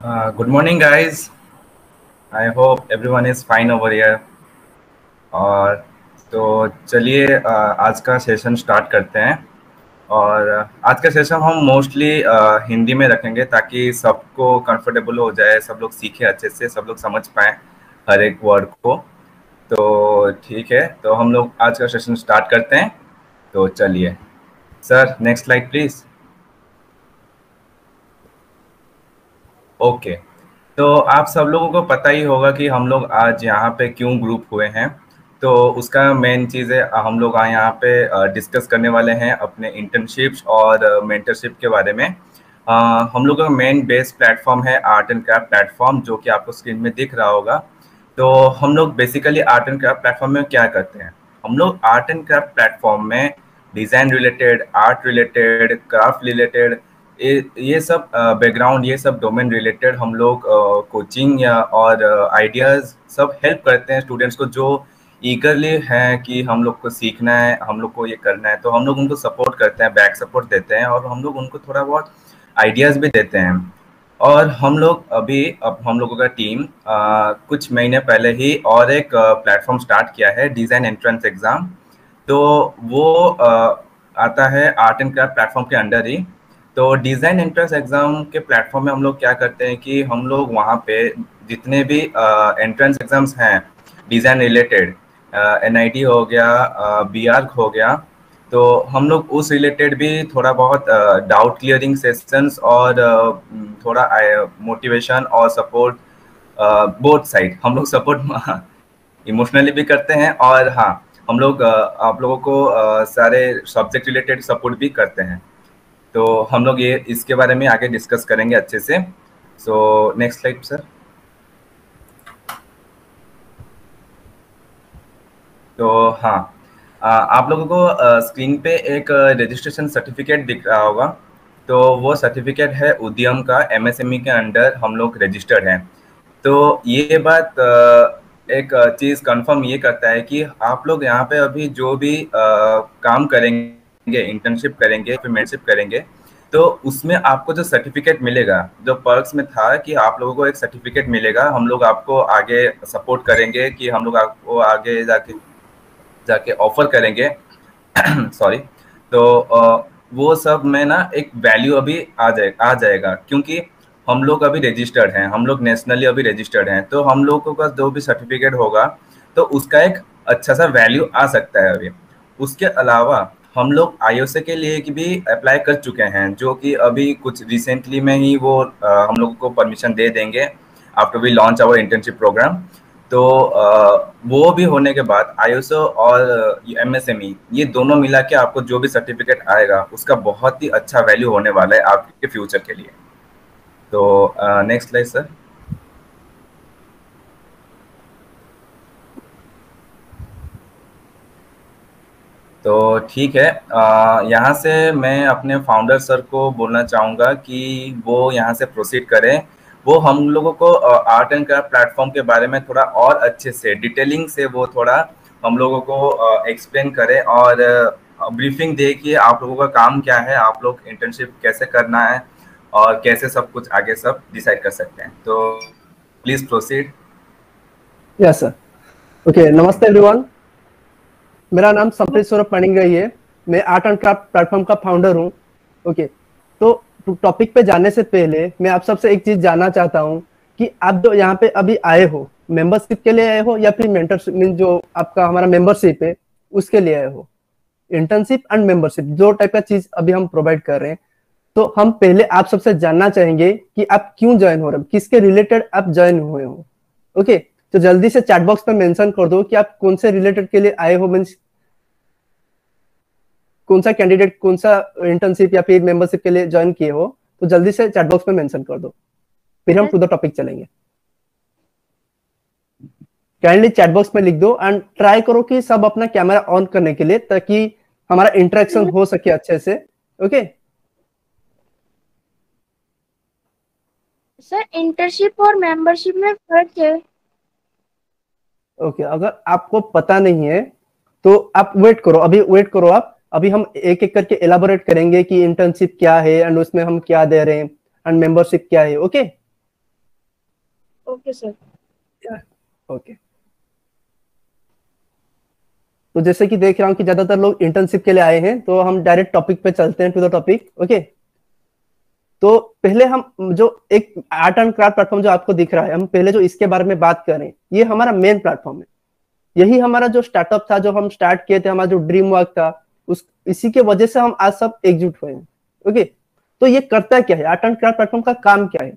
Uh, good morning, guys. I hope everyone is fine over here. और तो चलिए uh, आज का सेशन स्टार्ट करते हैं। और uh, आज का सेशन हम मोस्टली हिंदी में रखेंगे ताकि सबको कंफर्टेबल हो जाए सब लोग सीखे अच्छे से सब लोग समझ पाए हर एक वर्ड को। तो ठीक है तो हम लोग आज का सेशन स्टार्ट करते हैं। तो चलिए। Sir next slide please okay तो आप सब लोगों को पता ही होगा कि हम लोग आज यहाँ पे क्यों ग्रुप हुए हैं। तो उसका मेन चीज़ है, हम लोग यहाँ पे डिस्कस करने वाले हैं अपने इंटर्नशिप्स और मेंटरशिप के बारे में। हम लोग का मेन बेस प्लेटफॉर्म है आर्ट एंड क्राफ्ट प्लेटफॉर्म जो कि आपको स्क्रीन में दिख रहा होगा। तो हम लोग basically art and craft platform में क्या करते हैं? हम लोग आर्ट एंड क्राफ्ट प्लेटफॉर्म में design related art related craft related ये ये सब बैकग्राउंड ये सब डोमेन रिलेटेड हम लोग कोचिंग या और आइडियाज़ सब हेल्प करते हैं स्टूडेंट्स को जो ईगरली हैं कि हम लोग को सीखना है हम लोग को ये करना है। तो हम लोग उनको सपोर्ट करते हैं बैक सपोर्ट देते हैं और हम लोग उनको थोड़ा बहुत आइडियाज़ भी देते हैं। और हम लोग अभी अब हम लोगों का टीम आ, कुछ महीने पहले ही और एक प्लेटफॉर्म स्टार्ट किया है डिज़ाइन एंट्रेंस एग्ज़ाम तो वो आ, आता है आर्ट एंड क्राफ्ट प्लेटफॉर्म के अंडर ही। तो डिज़ाइन एंट्रेंस एग्ज़ाम के प्लेटफॉर्म में हम लोग क्या करते हैं कि हम लोग वहाँ पे जितने भी एंट्रेंस एग्ज़ाम्स हैं डिज़ाइन रिलेटेड एनआईटी हो गया बी uh, हो गया तो हम लोग उस रिलेटेड भी थोड़ा बहुत डाउट क्लियरिंग सेशंस और uh, थोड़ा मोटिवेशन uh, और सपोर्ट बोथ साइड हम लोग सपोर्ट इमोशनली भी करते हैं और हाँ हम लोग आप लोगों को सारे सब्जेक्ट रिलेटेड सपोर्ट भी करते हैं। तो हम लोग ये, इसके बारे में आगे डिस्कस करेंगे अच्छे से। सो नेक्स्ट स्लाइड सर तो हाँ आप लोगों को स्क्रीन पे एक रजिस्ट्रेशन सर्टिफिकेट दिख रहा होगा। तो वो सर्टिफिकेट है उद्यम का एमएसएमई के अंडर हम लोग रजिस्टर्ड हैं। तो ये बात एक चीज़ कंफर्म ये करता है कि आप लोग यहाँ पे अभी जो भी काम करेंगे करेंगे इंटर्नशिप करेंगे, फिर मेंटरशिप करेंगे तो उसमें आपको जो सर्टिफिकेट मिलेगा, जो पर्क्स में था कि आप लोगों को एक सर्टिफिकेट मिलेगा, हम लोग आपको आगे सपोर्ट करेंगे कि हम लोग आपको आगे जाके जाके ऑफ़र करेंगे। सॉरी तो वो सब में ना एक वैल्यू अभी आ जाए, आ जाएगा, क्योंकि हम लोग अभी रजिस्टर्ड हैं, हम लोग नेशनली अभी रजिस्टर्ड हैं तो हम लोगों का जो भी सर्टिफिकेट होगा तो उसका एक अच्छा सा वैल्यू आ सकता है अभी। उसके अलावा हम लोग आई के लिए भी अप्लाई कर चुके हैं जो कि अभी कुछ रिसेंटली में ही वो आ, हम लोग को परमिशन दे देंगे after we launch our internship program तो आ, वो भी होने के बाद आई और एमएसएमई ये दोनों मिला के आपको जो भी सर्टिफिकेट आएगा उसका बहुत ही अच्छा वैल्यू होने वाला है आपके फ्यूचर के लिए। तो नेक्स्ट स्लाइड सर तो ठीक है यहाँ से मैं अपने फाउंडर सर को बोलना चाहूँगा कि वो यहाँ से प्रोसीड करें। वो हम लोगों को आर्ट एंड क्राफ्ट प्लेटफॉर्म के बारे में थोड़ा और अच्छे से डिटेलिंग से वो थोड़ा हम लोगों को एक्सप्लेन करें और ब्रीफिंग दे कि आप लोगों का काम क्या है, आप लोग इंटर्नशिप कैसे करना है और कैसे सब कुछ आगे सब डिसाइड कर सकते हैं। तो please proceed yes sir okay नमस्ते एवरीवन मेरा नाम संप्रीत सौरभ पाणिंगई है। मैं आर्ट एंड क्राफ्ट प्लेटफॉर्म का फाउंडर हूँ। ओके तो टॉपिक पे जाने से पहले मैं आप सबसे एक चीज़ जानना चाहता हूँ कि आप जो यहाँ पे अभी आए हो मेंबरशिप के लिए आए हो या फिर मेंटरशिप जो आपका हमारा मेंबरशिप है, उसके लिए आए हो। इंटर्नशिप एंड मेंबरशिप दो टाइप का चीज़ अभी हम प्रोवाइड कर रहे हैं। तो हम पहले आप सबसे जानना चाहेंगे कि आप क्यों ज्वाइन हो रहे हो, किसके रिलेटेड आप ज्वाइन हुए हो। ओके? तो जल्दी से चैट बॉक्स में मेंशन कर दो कि आप कौन से रिलेटेड के लिए आए हो मीन्स कौन सा कैंडिडेट कौन सा इंटर्नशिप या फिर मेंबरशिप के लिए ज्वाइन किए हो तो जल्दी से चैट बॉक्स में मेंशन कर दो। फिर हम टू द टॉपिक चलेंगे। काइंडली चैट बॉक्स में लिख दो एंड ट्राई करो कि सब अपना कैमरा ऑन करने के लिए ताकि हमारा इंटरेक्शन हो सके अच्छे से। ओके सर इंटर्नशिप और मेंबरशिप में फ़र्क है? ओके okay, अगर आपको पता नहीं है तो आप वेट करो अभी वेट करो आप। अभी हम एक एक करके एलाबोरेट करेंगे कि इंटर्नशिप क्या है एंड उसमें हम क्या दे रहे हैं एंड मेंबरशिप क्या है ओके ओके सर ओके तो जैसे कि देख रहा हूँ कि ज़्यादातर लोग इंटर्नशिप के लिए आए हैं तो हम डायरेक्ट टॉपिक पे चलते हैं टू द टॉपिक ओके तो पहले हम जो एक आर्ट एंड क्राफ्ट प्लेटफॉर्म जो आपको दिख रहा है, हम पहले जो इसके बारे में बात करें, ये हमारा मेन प्लेटफॉर्म है। यही हमारा जो स्टार्टअप था जो हम स्टार्ट किए थे, हमारा जो ड्रीम वर्क था, उस, इसी के वजह से हम आज सब एकजुट हुए हैं। ओके तो ये करता क्या है? आर्ट एंड क्राफ्ट प्लेटफॉर्म का काम क्या है?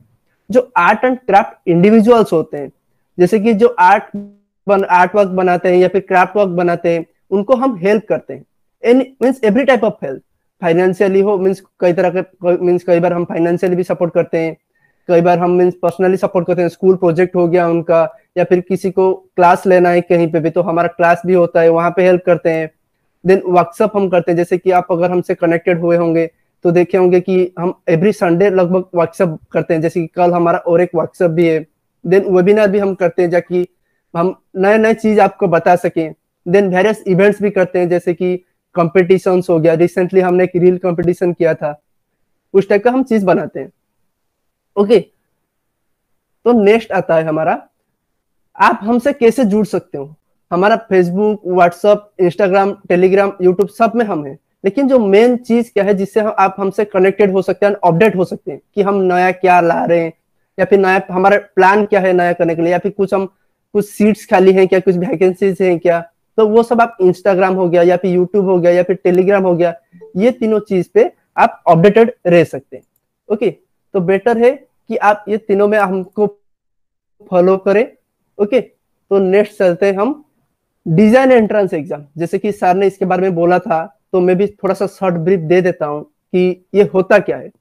जो आर्ट एंड क्राफ्ट इंडिविजुअल्स होते हैं, जैसे कि जो आर्ट बन आर्ट वर्क बनाते हैं या फिर क्राफ्ट वर्क बनाते हैं, उनको हम हेल्प करते हैं। Any means every type of help financially हो मीन्स कई तरह के मीन्स कई बार हम फाइनेंशियली भी सपोर्ट करते हैं। कई बार हम मीन्स पर्सनली सपोर्ट करते हैं। स्कूल प्रोजेक्ट हो गया उनका, या फिर किसी को क्लास लेना है कहीं पे भी तो हमारा क्लास भी होता है, वहाँ पे हेल्प करते हैं। देन वर्कशॉप हम करते हैं, जैसे कि आप अगर हमसे कनेक्टेड हुए होंगे तो देखे होंगे कि हम एवरी संडे लगभग वर्कशॉप करते हैं। जैसे कि कल हमारा और एक वर्कशॉप भी है। देन वेबिनार भी हम करते हैं जाकि हम नए नए चीज़ आपको बता सकें। देन वेरियस इवेंट्स भी करते हैं, जैसे कि कॉम्पिटिशन हो गया। रिसेंटली हमने एक रील कॉम्पिटिशन किया था। उस टाइप का हम चीज़ बनाते हैं। ओके तो नेक्स्ट आता है हमारा। आप हमसे कैसे जुड़ सकते हो? हमारा Facebook WhatsApp Instagram Telegram YouTube सब में हम हैं। लेकिन जो मेन चीज़ क्या है जिससे हम आप हमसे कनेक्टेड हो सकते हैं अपडेट हो सकते हैं कि हम नया क्या ला रहे हैं, या फिर नया हमारा प्लान क्या है नया करने के लिए, या फिर कुछ हम कुछ सीट्स खाली हैं क्या? कुछ वैकेंसीज हैं क्या? तो वो सब आप इंस्टाग्राम हो गया या फिर यूट्यूब हो गया या फिर टेलीग्राम हो गया, ये तीनों चीज़ पे आप अपडेटेड रह सकते हैं। ओके तो बेटर है कि आप ये तीनों में हमको फॉलो करें। ओके तो नेक्स्ट चलते हैं हम डिज़ाइन एंट्रेंस एग्ज़ाम जैसे कि सर ने इसके बारे में बोला था तो मैं भी थोड़ा सा शॉर्ट ब्रीफ दे देता हूँ कि ये होता क्या है।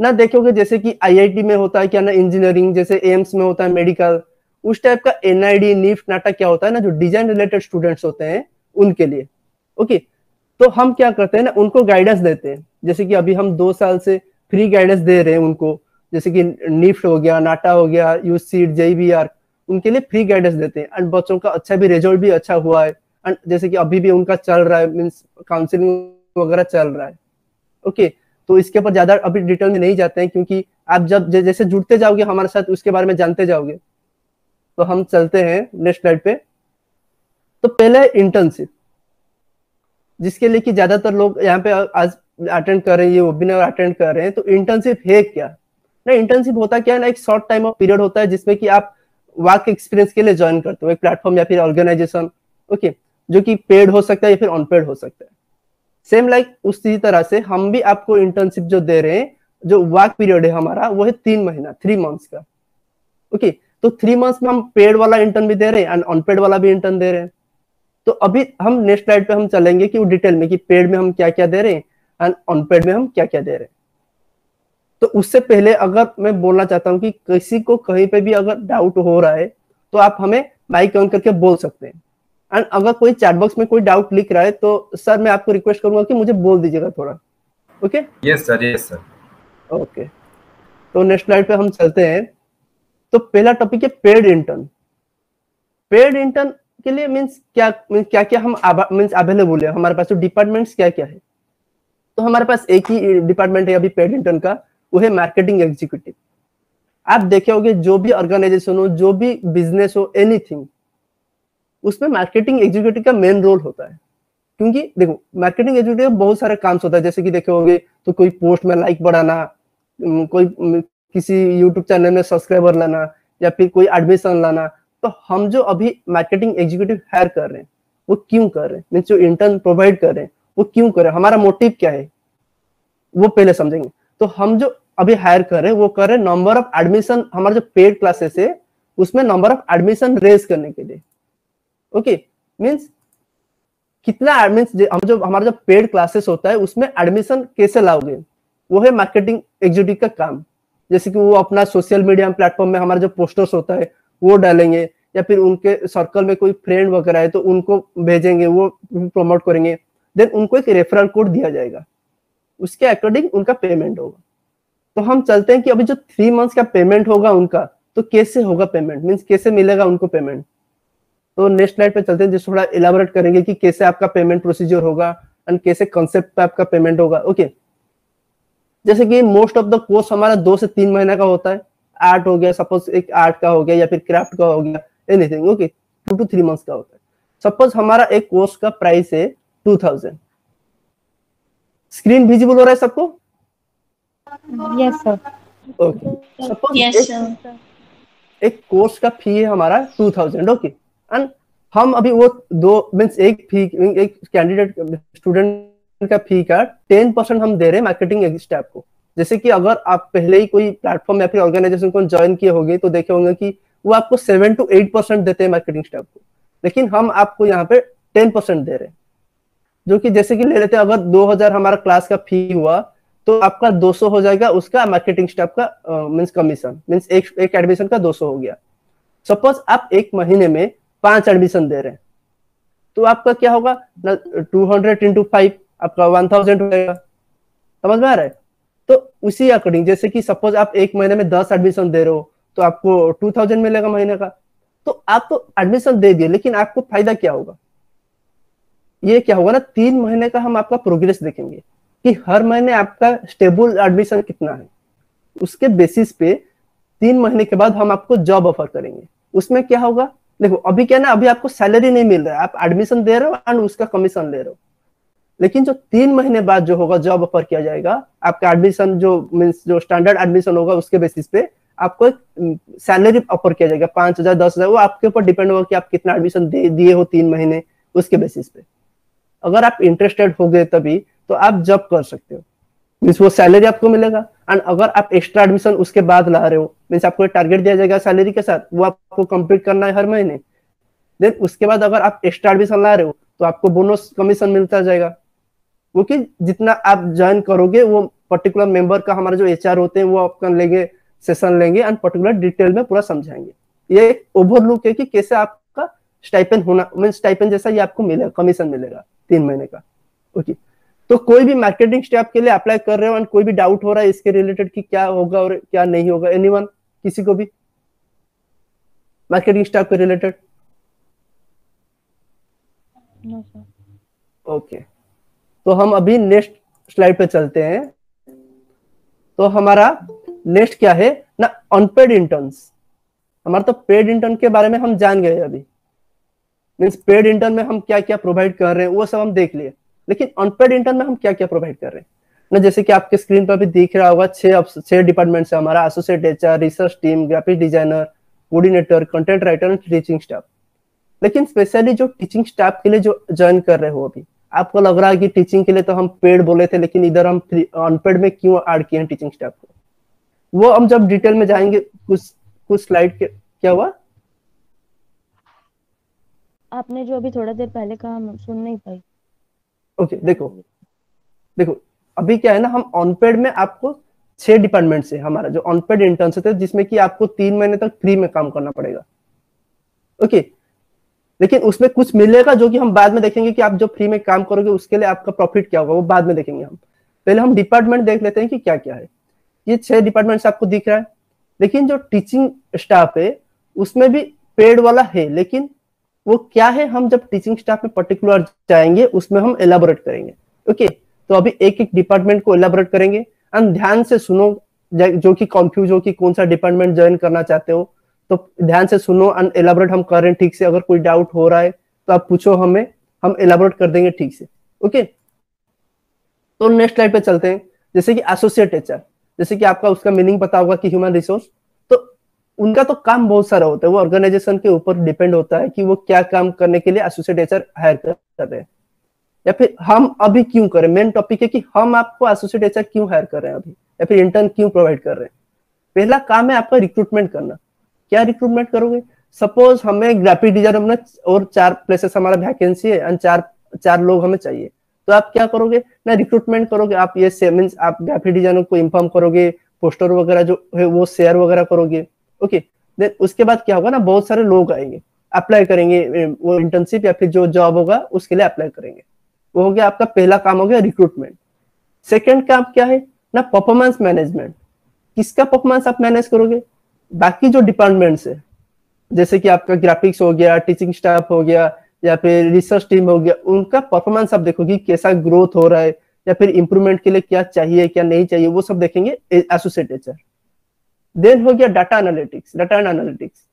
ना, देखोगे जैसे कि आईआईटी में होता है क्या ना इंजीनियरिंग जैसे एम्स में होता है मेडिकल उस टाइप का एनआईडी नीफ नाटक क्या होता है ना, जो डिज़ाइन रिलेटेड स्टूडेंट्स होते हैं, उनके लिए। ओके तो हम क्या करते हैं ना, उनको गाइडेंस देते हैं। जैसे कि अभी हम दो साल से फ्री गाइडेंस दे रहे हैं उनको। जैसे कि निफ्ट हो गया नाटा हो गया यूज़ सीट जेबीआर उनके लिए फ्री गाइडेंस देते हैं। एंड बच्चों का अच्छा भी रिज़ल्ट भी अच्छा हुआ है। एंड जैसे कि अभी भी उनका चल रहा है मीन्स काउंसिलिंग वगैरह चल रहा है। ओके तो इसके ऊपर ज़्यादा अभी डिटेल में नहीं जाते हैं, क्योंकि आप जब जैसे जुड़ते जाओगे हमारे साथ, उसके बारे में जानते जाओगे। तो हम चलते हैं नेक्स्ट स्लाइड पे। तो पहले इंटर्नशिप जिसके लिए कि ज़्यादातर लोग यहाँ पे आज अटेंड कर रहे हैं ये वेबिनार अटेंड कर रहे हैं तो इंटर्नशिप है क्या? ना इंटर्नशिप होता क्या है ना एक शॉर्ट टाइम ऑफ़ पीरियड होता है जिसमें कि आप वर्क एक्सपीरियंस के लिए ज्वाइन करते हो एक प्लेटफॉर्म या फिर ऑर्गेनाइजेशन ओके जो कि पेड हो सकता है या फिर अनपेड हो सकता है। सेम लाइक like, उसी तरह से हम भी आपको इंटर्नशिप जो दे रहे हैं जो वर्क पीरियड है हमारा वो है तीन महीना थ्री मंथ्स का ओके तो थ्री मंथ्स में हम पेड वाला इंटर्न भी दे रहे हैं एंड अनपेड वाला भी इंटर्न दे रहे हैं। तो अभी हम नेक्स्ट स्लाइड पे हम चलेंगे कि वो डिटेल में कि पेड में हम क्या क्या दे रहे हैं एंड अनपेड में हम क्या क्या दे रहे हैं। तो उससे पहले अगर मैं बोलना चाहता हूँ कि किसी को कहीं पे भी अगर डाउट हो रहा है तो आप हमें माइक ऑन करके बोल सकते हैं। एंड अगर कोई चैट बॉक्स में कोई डाउट लिख रहा है तो सर मैं आपको रिक्वेस्ट करूँगा कि मुझे बोल दीजिएगा थोड़ा। Okay yes sir yes sir okay तो नेक्स्ट स्लाइड पे हम चलते हैं। तो पहला टॉपिक है पेड इंटर्न पेड इंटर्न के लिए मीन्स क्या मीन्स क्या क्या हम मीन्स अवेलेबल है? हमारे पास तो डिपार्टमेंट्स क्या क्या है? तो हमारे पास एक ही डिपार्टमेंट है अभी पेड इंटर्न का, वो है मार्केटिंग एग्जीक्यूटिव आप देखे होगे जो भी ऑर्गेनाइजेशन हो, जो भी बिज़नेस हो एनीथिंग उसमें मार्केटिंग एग्जीक्यूटिव का मेन रोल होता है. क्योंकि देखो मार्केटिंग एग्जीक्यूटिव बहुत सारे काम होता है, जैसे कि देखे होगे तो कोई पोस्ट में लाइक बढ़ाना, कोई किसी यूट्यूब चैनल में सब्सक्राइबर लाना या फिर कोई एडमिशन लाना तो हम जो अभी मार्केटिंग एग्जीक्यूटिव हायर कर रहे हैं, वो क्यों कर रहे हैं? मीन्स जो इंटर्न प्रोवाइड कर रहे हैं, वो क्यों कर रहे हैं? हमारा मोटिव क्या है? वो पहले समझेंगे। तो हम जो अभी हायर कर रहे हैं, वो कर रहे हैं नंबर ऑफ़ एडमिशन हमारा जो पेड क्लासेस है, उसमें नंबर ऑफ़ एडमिशन रेज करने के लिए। ओके मीन्स कितना मीन्स हम जो, हमारा जो पेड क्लासेस होता है, उसमें एडमिशन कैसे लाओगे? वो है मार्केटिंग एग्जीक्यूटिव का काम। जैसे कि वो अपना सोशल मीडिया प्लेटफॉर्म में हमारा जो पोस्टर्स होता है, वो डालेंगे, या फिर उनके सर्कल में कोई फ्रेंड वगैरह है तो उनको भेजेंगे, वो प्रमोट करेंगे देन उनको एक रेफरल कोड दिया जाएगा। उसके अकॉर्डिंग उनका पेमेंट होगा। तो हम चलते हैं कि अभी जो थ्री मंथ्स का पेमेंट होगा उनका तो कैसे होगा पेमेंट मीन्स कैसे मिलेगा उनको पेमेंट तो नेक्स्ट स्लाइड पे चलते हैं जिस थोड़ा इलाबोरेट करेंगे कि कैसे आपका पेमेंट प्रोसीजर होगा एंड कैसे कॉन्सेप्ट पे आपका पेमेंट होगा। Okay okay. जैसे कि मोस्ट ऑफ़ द कोर्स हमारा दो से तीन महीना का होता है। आर्ट हो गया सपोज़ एक आर्ट का हो गया या फिर क्राफ्ट का हो गया anything okay two two three months का होता है। सपोज़ हमारा एक कोर्स का प्राइस है टू थाउज़ेंड स्क्रीन विजिबल हो रहा है सबको? यस सर ओके सपोज़ एक, एक कोर्स का फ़ी है हमारा टू थाउज़ेंड ओके एंड हम अभी वो दो मीन्स एक फ़ी एक कैंडिडेट स्टूडेंट का फ़ी का टेन परसेंट हम दे रहे हैं मार्केटिंग स्टाफ को। जैसे कि अगर आप पहले ही कोई प्लेटफॉर्म या फिर ऑर्गेनाइजेशन को ज्वाइन किए होंगे तो देखे होंगे कि वो आपको सेवन टू एट परसेंट देते हैं मार्केटिंग स्टाफ को। लेकिन हम आपको यहाँ पे टेन परसेंट दे रहे हैं। जो कि जैसे कि ले लेते हैं, अगर 2000 हमारा क्लास का फ़ी हुआ तो आपका 200 हो जाएगा उसका मार्केटिंग स्टाफ का मीन्स कमीशन मीन्स एक एक एडमिशन का 200 हो गया। सपोज़ आप एक महीने में पाँच एडमिशन दे रहे हैं तो आपका क्या होगा? टू हंड्रेड इंटू फाइव आपका वन थाउज़ेंड हो जाएगा समझ में आ रहा है? तो उसी अकॉर्डिंग जैसे कि सपोज़ आप एक महीने में दस एडमिशन दे रहे हो तो आपको टू थाउज़ेंड मिलेगा महीने का। तो आप तो एडमिशन दे दिए, लेकिन आपको फ़ायदा क्या होगा? ये क्या होगा ना, तीन महीने का हम आपका प्रोग्रेस देखेंगे कि हर महीने आपका स्टेबल एडमिशन कितना है। उसके बेसिस पे तीन महीने के बाद हम आपको जॉब ऑफ़र करेंगे। उसमें क्या होगा? देखो, अभी क्या ना, अभी आपको सैलरी नहीं मिल रहा है। आप एडमिशन दे रहे हो एंड उसका कमीशन ले रहे हो। लेकिन जो तीन महीने बाद जो होगा जॉब ऑफ़र किया जाएगा, आपका एडमिशन जो मीन्स जो स्टैंडर्ड एडमिशन होगा उसके बेसिस पे आपको एक सैलरी ऑफ़र किया जाएगा, पाँच हज़ार, दस हज़ार, वो आपके ऊपर डिपेंड होगा कि आप कितना एडमिशन दिए हो तीन महीने उसके बेसिस पे। अगर आप इंटरेस्टेड हो गए तभी तो आप जॉब कर सकते हो। मीन्स वो सैलरी आपको मिलेगा। एंड अगर आप एक्स्ट्रा एडमिशन उसके बाद ला रहे हो मीन्स आपको टारगेट दिया जाएगा सैलरी के साथ, वो आपको कंप्लीट करना है हर महीने। देन उसके बाद अगर आप एक्स्ट्रा एडमिशन ला रहे हो तो आपको बोनस कमीशन मिलता जाएगा। वो कि जितना आप ज्वाइन करोगे वो पर्टिकुलर मेंबर का हमारे जो एचआर होते हैं वो आपका लेंगे सेशन लेंगे एंड पर्टिकुलर डिटेल में पूरा समझाएँगे। ये एक ओवरलुक है कि कैसे आपका स्टाइपेंड होना मीन स्टाइपेंड जैसा ये आपको मिलेगा कमीशन मिलेगा तीन महीने का। ओके तो कोई भी मार्केटिंग स्टाफ के लिए अप्लाई कर रहे हो एंड कोई भी डाउट हो रहा है इसके रिलेटेड कि क्या होगा और क्या नहीं होगा एनीवन किसी को भी? मार्केटिंग स्टाफ के रिलेटेड नो सर ओके तो हम अभी नेक्स्ट स्लाइड पे चलते हैं। तो हमारा नेक्स्ट क्या है? ना अनपेड इंटर्न्स हमारा तो पेड इंटर्न के बारे में हम जान गए अभी। मीन्स पेड इंटर्न में हम क्या क्या प्रोवाइड कर रहे हैं, वो सब हम देख लिए। लेकिन अनपेड इंटर्न में हम क्या क्या प्रोवाइड कर रहे हैं? ना, जैसे कि आपके स्क्रीन पर भी दिख रहा होगा, छह डिपार्टमेंट है हमारा associate HR research team graphic designer coordinator content writer and teaching staff लेकिन स्पेशली जो टीचिंग स्टाफ के लिए जो ज्वाइन कर रहे हो अभी आपको लग रहा है कि टीचिंग के लिए तो हम पेड बोले थे लेकिन इधर हम अनपेड में क्यों ऐड किए हैं टीचिंग स्टाफ को? वो हम जब डिटेल में जाएँगे कुछ कुछ स्लाइड के क्या हुआ? आपने जो अभी थोड़ा देर पहले कहा हम सुन नहीं पाई ओके okay, देखो देखो अभी क्या है ना हम ऑनपेड में आपको छह डिपार्टमेंट से हमारा जो ऑनपेड इंटर्न है जिसमें कि आपको तीन महीने तक फ्री में काम करना पड़ेगा। ओके लेकिन उसमें कुछ मिलेगा जो कि हम बाद में देखेंगे कि आप जो फ्री में काम करोगे, उसके लिए आपका प्रॉफिट क्या होगा, वो बाद में देखेंगे हम। पहले हम डिपार्टमेंट देख लेते हैं कि क्या क्या है। ये छह डिपार्टमेंट आपको दिख रहा है। लेकिन जो टीचिंग स्टाफ है, उसमें भी पेड वाला है, लेकिन वो क्या है, हम जब टीचिंग स्टाफ में पर्टिकुलर जाएँगे, उसमें हम एलाबोरेट करेंगे। ओके तो अभी एक एक डिपार्टमेंट को एलाबोरेट करेंगे। एंड ध्यान से सुनो, जो कि कंफ्यूज हो कि कौन सा डिपार्टमेंट ज्वाइन करना चाहते हो। तो ध्यान से सुनो एंड एलाबोरेट हम कर रहे हैं ठीक से। अगर कोई डाउट हो रहा है तो आप पूछो हमें, हम एलाबोरेट कर देंगे ठीक से। ओके तो नेक्स्ट स्लाइड पे चलते हैं। जैसे कि एसोसिएट एचआर जैसे कि आपका उसका मीनिंग पता होगा कि ह्यूमन रिसोर्स तो उनका तो काम बहुत सारा होता है। वो ऑर्गेनाइजेशन के ऊपर डिपेंड होता है कि वो क्या काम करने के लिए एसोसिएट एचआर हायर कर रहे हैं। या फिर हम अभी क्यों करें? मेन टॉपिक है कि हम आपको एसोसिएट एचआर क्यों हायर कर रहे हैं अभी? या फिर इंटर्न क्यों प्रोवाइड कर रहे हैं? पहला काम है आपका रिक्रूटमेंट करना। क्या रिक्रूटमेंट करोगे? सपोज़ हमें ग्राफिक डिज़ाइन में और चार प्लेसेस हमारा वैकेंसी है एंड चार चार लोग हमें चाहिए। तो आप क्या करोगे? ना रिक्रूटमेंट करोगे, आप ये मीन्स आप ग्राफिक डिज़ाइनर को इन्फॉर्म करोगे पोस्टर वगैरह जो है वो शेयर वगैरह करोगे। ओके देन उसके बाद क्या होगा ना, बहुत सारे लोग आएँगे। अप्लाई करेंगे वो इंटर्नशिप या फिर जो जॉब होगा, उसके लिए अप्लाई करेंगे। वो हो गया आपका पहला काम हो गया रिक्रूटमेंट सेकेंड काम क्या है? ना परफॉर्मेंस मैनेजमेंट किसका परफॉर्मेंस आप मैनेज करोगे? बाकी जो डिपार्टमेंट्स है, जैसे कि आपका ग्राफिक्स हो गया टीचिंग स्टाफ हो गया, या फिर रिसर्च टीम हो गया, उनका परफॉर्मेंस आप देखोगे कैसा ग्रोथ हो रहा है, या फिर इंप्रूवमेंट के लिए क्या चाहिए, क्या नहीं चाहिए, वो सब देखेंगे एसोसिएट एचआर देन हो गया data analytics data analytics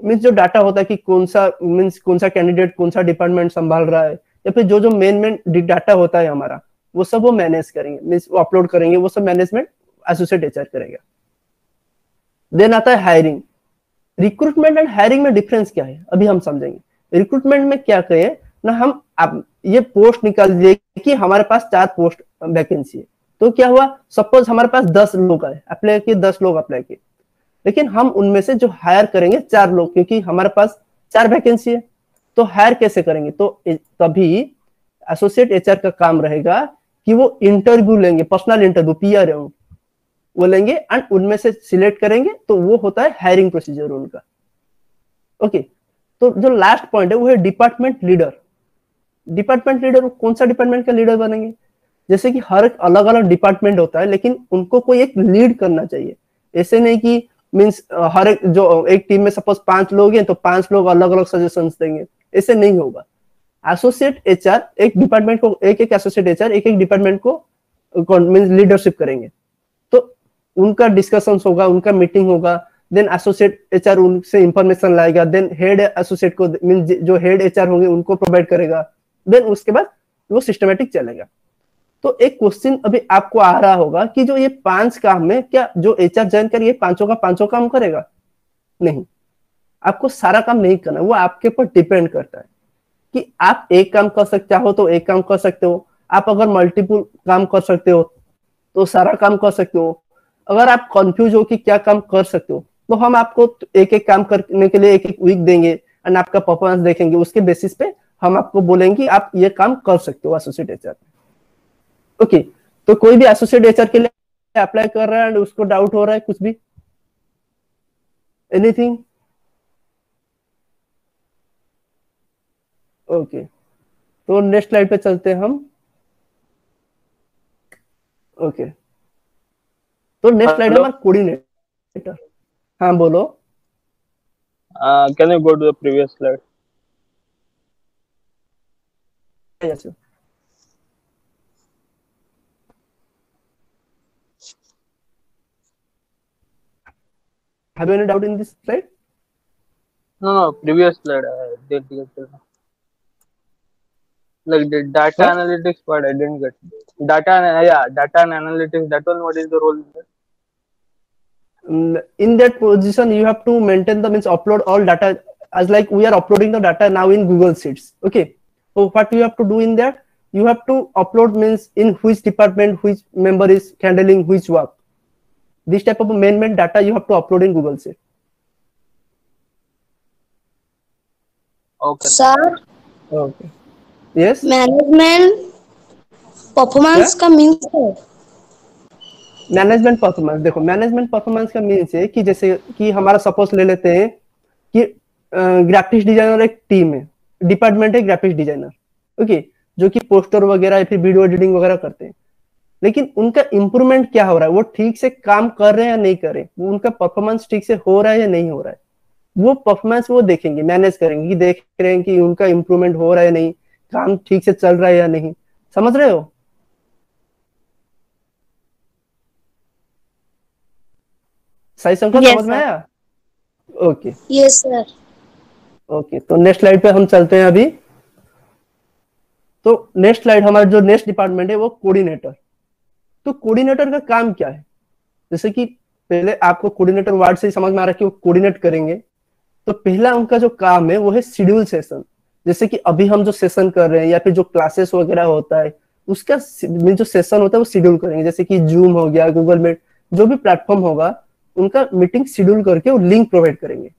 means जो डाटा होता है कि कौन सा मीन्स कौन सा कैंडिडेट कौन सा डिपार्टमेंट संभाल रहा है, या फिर जो जो मेन मेन डाटा होता है हमारा, वो सब वो मैनेज करेंगे मीन्स वो अपलोड करेंगे, वो सब मैनेजमेंट एसोसिएट एचआर करेगा। देन आता है हायरिंग रिक्रूटमेंट एंड हायरिंग में डिफरेंस क्या है? अभी हम समझेंगे। रिक्रूटमेंट में क्या करें ना हम आप ये पोस्ट निकाल दिए कि हमारे पास चार पोस्ट वैकेंसी है। तो क्या हुआ? सपोज़ हमारे पास दस लोग आए। अप्लाई किए, दस लोग अप्लाई किए। लेकिन हम उनमें से जो हायर करेंगे, चार लोग, क्योंकि हमारे पास चार वैकेंसी है। तो हायर कैसे करेंगे? तो तभी एसोसिएट एचआर का काम रहेगा कि वो इंटरव्यू लेंगे पर्सनल इंटरव्यू पीआर वो लेंगे एंड उनमें से सिलेक्ट करेंगे तो वो होता है हायरिंग प्रोसीजर उनका ओके तो जो लास्ट पॉइंट है, वो है डिपार्टमेंट लीडर डिपार्टमेंट लीडर कौन सा डिपार्टमेंट का लीडर बनेंगे? जैसे कि हर अलग अलग डिपार्टमेंट होता है, लेकिन उनको कोई एक लीड करना चाहिए। ऐसे नहीं कि मीन्स हर एक जो, एक टीम में सपोज़ पाँच लोग हैं तो पाँच लोग अलग अलग सजेशन देंगे। ऐसे नहीं होगा। एसोसिएट एचआर एक डिपार्टमेंट को एक एक एसोसिएट एचआर एक एक डिपार्टमेंट को मीन लीडरशिप करेंगे। उनका डिस्कशन होगा, उनका मीटिंग होगा देन एसोसिएट एचआर उनसे इंफॉर्मेशन लाएगा देन हेड एसोसिएट को मीन जो हेड एचआर होंगे उनको प्रोवाइड करेगा देन उसके बाद वो सिस्टमेटिक चलेगा। तो एक क्वेश्चन अभी आपको आ रहा होगा कि जो ये पाँच काम है, क्या जो एच आर ज्वाइन कर ये पाँचों का पाँचों काम करेगा? नहीं। आपको सारा काम नहीं करना, वो आपके ऊपर डिपेंड करता है कि आप एक काम कर सकते हो तो एक काम कर सकते हो, आप अगर मल्टीपल काम कर सकते हो तो सारा काम कर सकते हो अगर आप कंफ्यूज हो कि क्या काम कर सकते हो तो हम आपको एक एक काम करने के लिए एक एक वीक देंगे एंड आपका परफॉर्मेंस देखेंगे। उसके बेसिस पे हम आपको बोलेंगे आप ये काम कर सकते हो एसोसिएट एचआर ओके तो कोई भी एसोसिएट एचआर के लिए अप्लाई कर रहा है एंड उसको डाउट हो रहा है कुछ भी। एनीथिंग ओके okay, तो नेक्स्ट स्लाइड पे चलते हैं हम। Okay okay. तो नेक्स्ट स्लाइड है हमारा कोऑर्डिनेटर हाँ बोलो can you go to the previous slide yes sir. Have you any doubt in this slide? No, no, previous slide. I did get it. Like the data What? analytics part, I didn't get. Data, yeah, data and analytics. That one, what is the role? there? Mm, In that position, you have to maintain the means upload all data as like we are uploading the data now in Google Sheets. Okay. So what you have to do in that? You have to upload means in which department which member is handling which work. This type of main main data you have to upload in Google Sheet. Okay. Sir Okay. Yes. Management performance का means है? Management performance देखो management performance का means है कि जैसे कि हमारा suppose ले लेते हैं कि ग्राफिक्स डिज़ाइनर एक टीम है डिपार्टमेंट है ग्राफिक्स डिज़ाइनर ओके जो कि पोस्टर वगैरह या फिर वीडियो एडिटिंग वगैरह करते हैं। लेकिन उनका इंप्रूवमेंट क्या हो रहा है? वो ठीक से काम कर रहे हैं या नहीं कर रहे वो उनका परफॉर्मेंस ठीक से हो रहा है या नहीं हो रहा है? वो परफॉर्मेंस वो देखेंगे मैनेज करेंगे कि देख रहे हैं कि उनका इंप्रूवमेंट हो रहा है नहीं। काम ठीक से चल रहा है या नहीं? समझ रहे हो? सही संख्या Yes, समझ में आया? ओके यस सर ओके तो नेक्स्ट स्लाइड पे हम चलते हैं अभी। तो नेक्स्ट स्लाइड हमारा जो नेक्स्ट डिपार्टमेंट है वो कोऑर्डिनेटर तो कोऑर्डिनेटर का काम क्या है? जैसे कि पहले आपको कोऑर्डिनेटर वार्ड से ही समझ में आ रहा है कि वो कोऑर्डिनेट करेंगे। तो पहला उनका जो काम है वो है शेड्यूल सेशन जैसे कि अभी हम जो सेशन कर रहे हैं या फिर जो क्लासेस वगैरह होता है, उसका जो सेशन होता है वो शेड्यूल करेंगे। जैसे कि जूम हो गया गूगल मीट जो भी प्लेटफॉर्म होगा, उनका मीटिंग शेड्यूल करके वो लिंक प्रोवाइड करेंगे।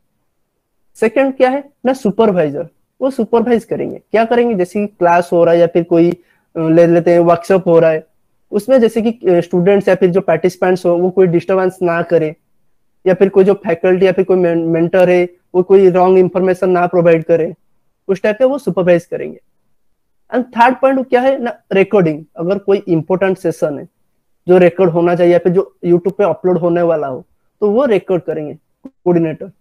सेकंड क्या है? ना सुपरवाइजर वो सुपरवाइज करेंगे। क्या करेंगे? जैसे कि क्लास हो रहा है या फिर कोई ले लेते हैं वर्कशॉप हो रहा है, उसमें जैसे कि स्टूडेंट्स या फिर जो पार्टिसिपेंट्स हो, वो कोई डिस्टर्बेंस ना करे, या फिर कोई जो फैकल्टी या फिर कोई मेंटर है, वो कोई रॉन्ग इंफॉर्मेशन ना प्रोवाइड करे। उस टाइप का वो सुपरवाइज करेंगे। एंड थर्ड पॉइंट क्या है? ना रिकॉर्डिंग अगर कोई इंपॉर्टेंट सेशन है, जो रिकॉर्ड होना चाहिए या फिर जो यूट्यूब पे अपलोड होने वाला हो तो वो रिकॉर्ड करेंगे कोऑर्डिनेटर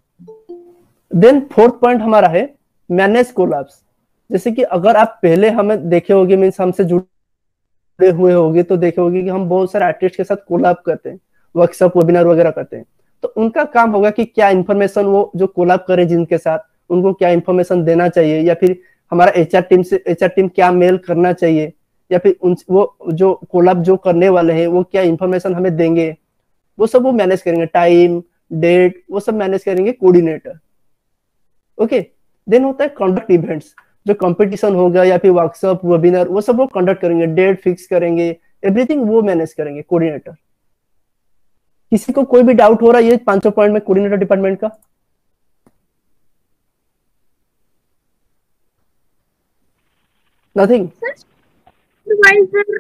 देन फोर्थ पॉइंट हमारा है मैनेज कोलैप्स जैसे कि अगर आप पहले हमें देखे होगे मीन्स हमसे जुड़े हुए होगे तो देखे होगे कि हम बहुत सारे आर्टिस्ट के साथ कोलैब करते हैं वर्कशॉप वेबिनार वगैरह करते हैं। तो उनका काम होगा कि क्या इन्फॉर्मेशन वो जो कोलाब करें जिनके साथ उनको क्या इन्फॉर्मेशन देना चाहिए? या फिर हमारा एच टीम से एच टीम क्या मेल करना चाहिए? या फिर उन, वो जो कोलाब जो करने वाले हैं, वो क्या इन्फॉर्मेशन हमें देंगे? वो सब वो मैनेज करेंगे। टाइम डेट वो सब मैनेज करेंगे कोऑर्डिनेटर ओके देन होता है कंडक्ट इवेंट्स जो कंपटीशन होगा या फिर वर्कशॉप वेबिनार वो सब वो कंडक्ट करेंगे। डेट फिक्स करेंगे। एवरीथिंग वो मैनेज करेंगे कोऑर्डिनेटर किसी को कोई भी डाउट हो रहा है, ये पाँचों पॉइंट में कोऑर्डिनेटर डिपार्टमेंट का? नथिंग सुपरवाइजर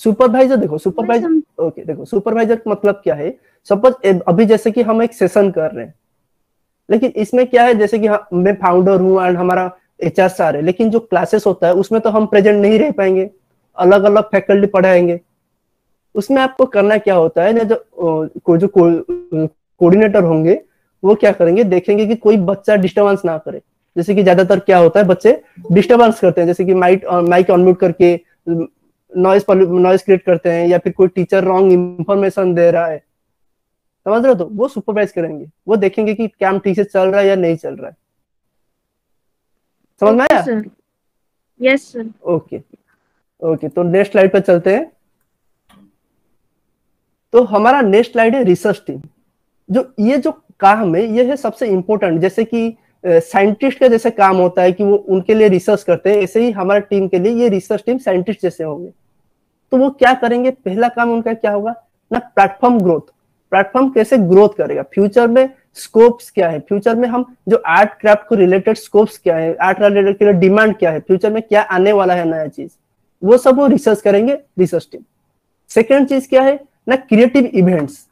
सुपरवाइजर देखो सुपरवाइजर ओके देखो सुपरवाइजर मतलब क्या है? सपोज़ अभी जैसे कि हम एक सेशन कर रहे हैं। लेकिन इसमें क्या है? जैसे कि हाँ, मैं फाउंडर हूँ एंड हमारा एच आर है। लेकिन जो क्लासेस होता है उसमें तो हम प्रेजेंट नहीं रह पाएँगे। अलग अलग फैकल्टी पढ़ाएँगे। उसमें आपको करना क्या होता है? ना जो को जो कोऑर्डिनेटर होंगे वो क्या करेंगे? देखेंगे कि कोई बच्चा डिस्टर्बेंस ना करे। जैसे कि ज़्यादातर क्या होता है बच्चे डिस्टर्बेंस करते हैं जैसे कि माइक माइक ऑनम्यूट करके नॉइस नॉइस क्रिएट करते हैं या फिर कोई टीचर रॉन्ग इंफॉर्मेशन दे रहा है। समझ रहे हो तो वो सुपरवाइज करेंगे वो देखेंगे कि कैम ठीक से चल रहा है या नहीं चल रहा है। समझ में आया? यस सर ओके ओके तो नेक्स्ट स्लाइड पर चलते हैं। तो हमारा नेक्स्ट स्लाइड है रिसर्च टीम जो ये जो काम है ये है सबसे इंपॉर्टेंट जैसे कि साइंटिस्ट का जैसे काम होता है कि वो उनके लिए रिसर्च करते हैं, ऐसे ही हमारे टीम के लिए ये रिसर्च टीम साइंटिस्ट जैसे होंगे। तो वो क्या करेंगे? पहला काम उनका क्या होगा? ना प्लेटफॉर्म ग्रोथ प्लेटफॉर्म कैसे ग्रोथ करेगा? फ्यूचर में स्कोप्स क्या है? फ्यूचर में हम जो आर्ट क्राफ्ट को रिलेटेड स्कोप्स क्या है? आर्ट रिलेटेड के लिए डिमांड क्या है? फ्यूचर में क्या आने वाला है नया चीज़? वो सब वो रिसर्च करेंगे रिसर्च टीम सेकेंड चीज़ क्या है? ना क्रिएटिव इवेंट्स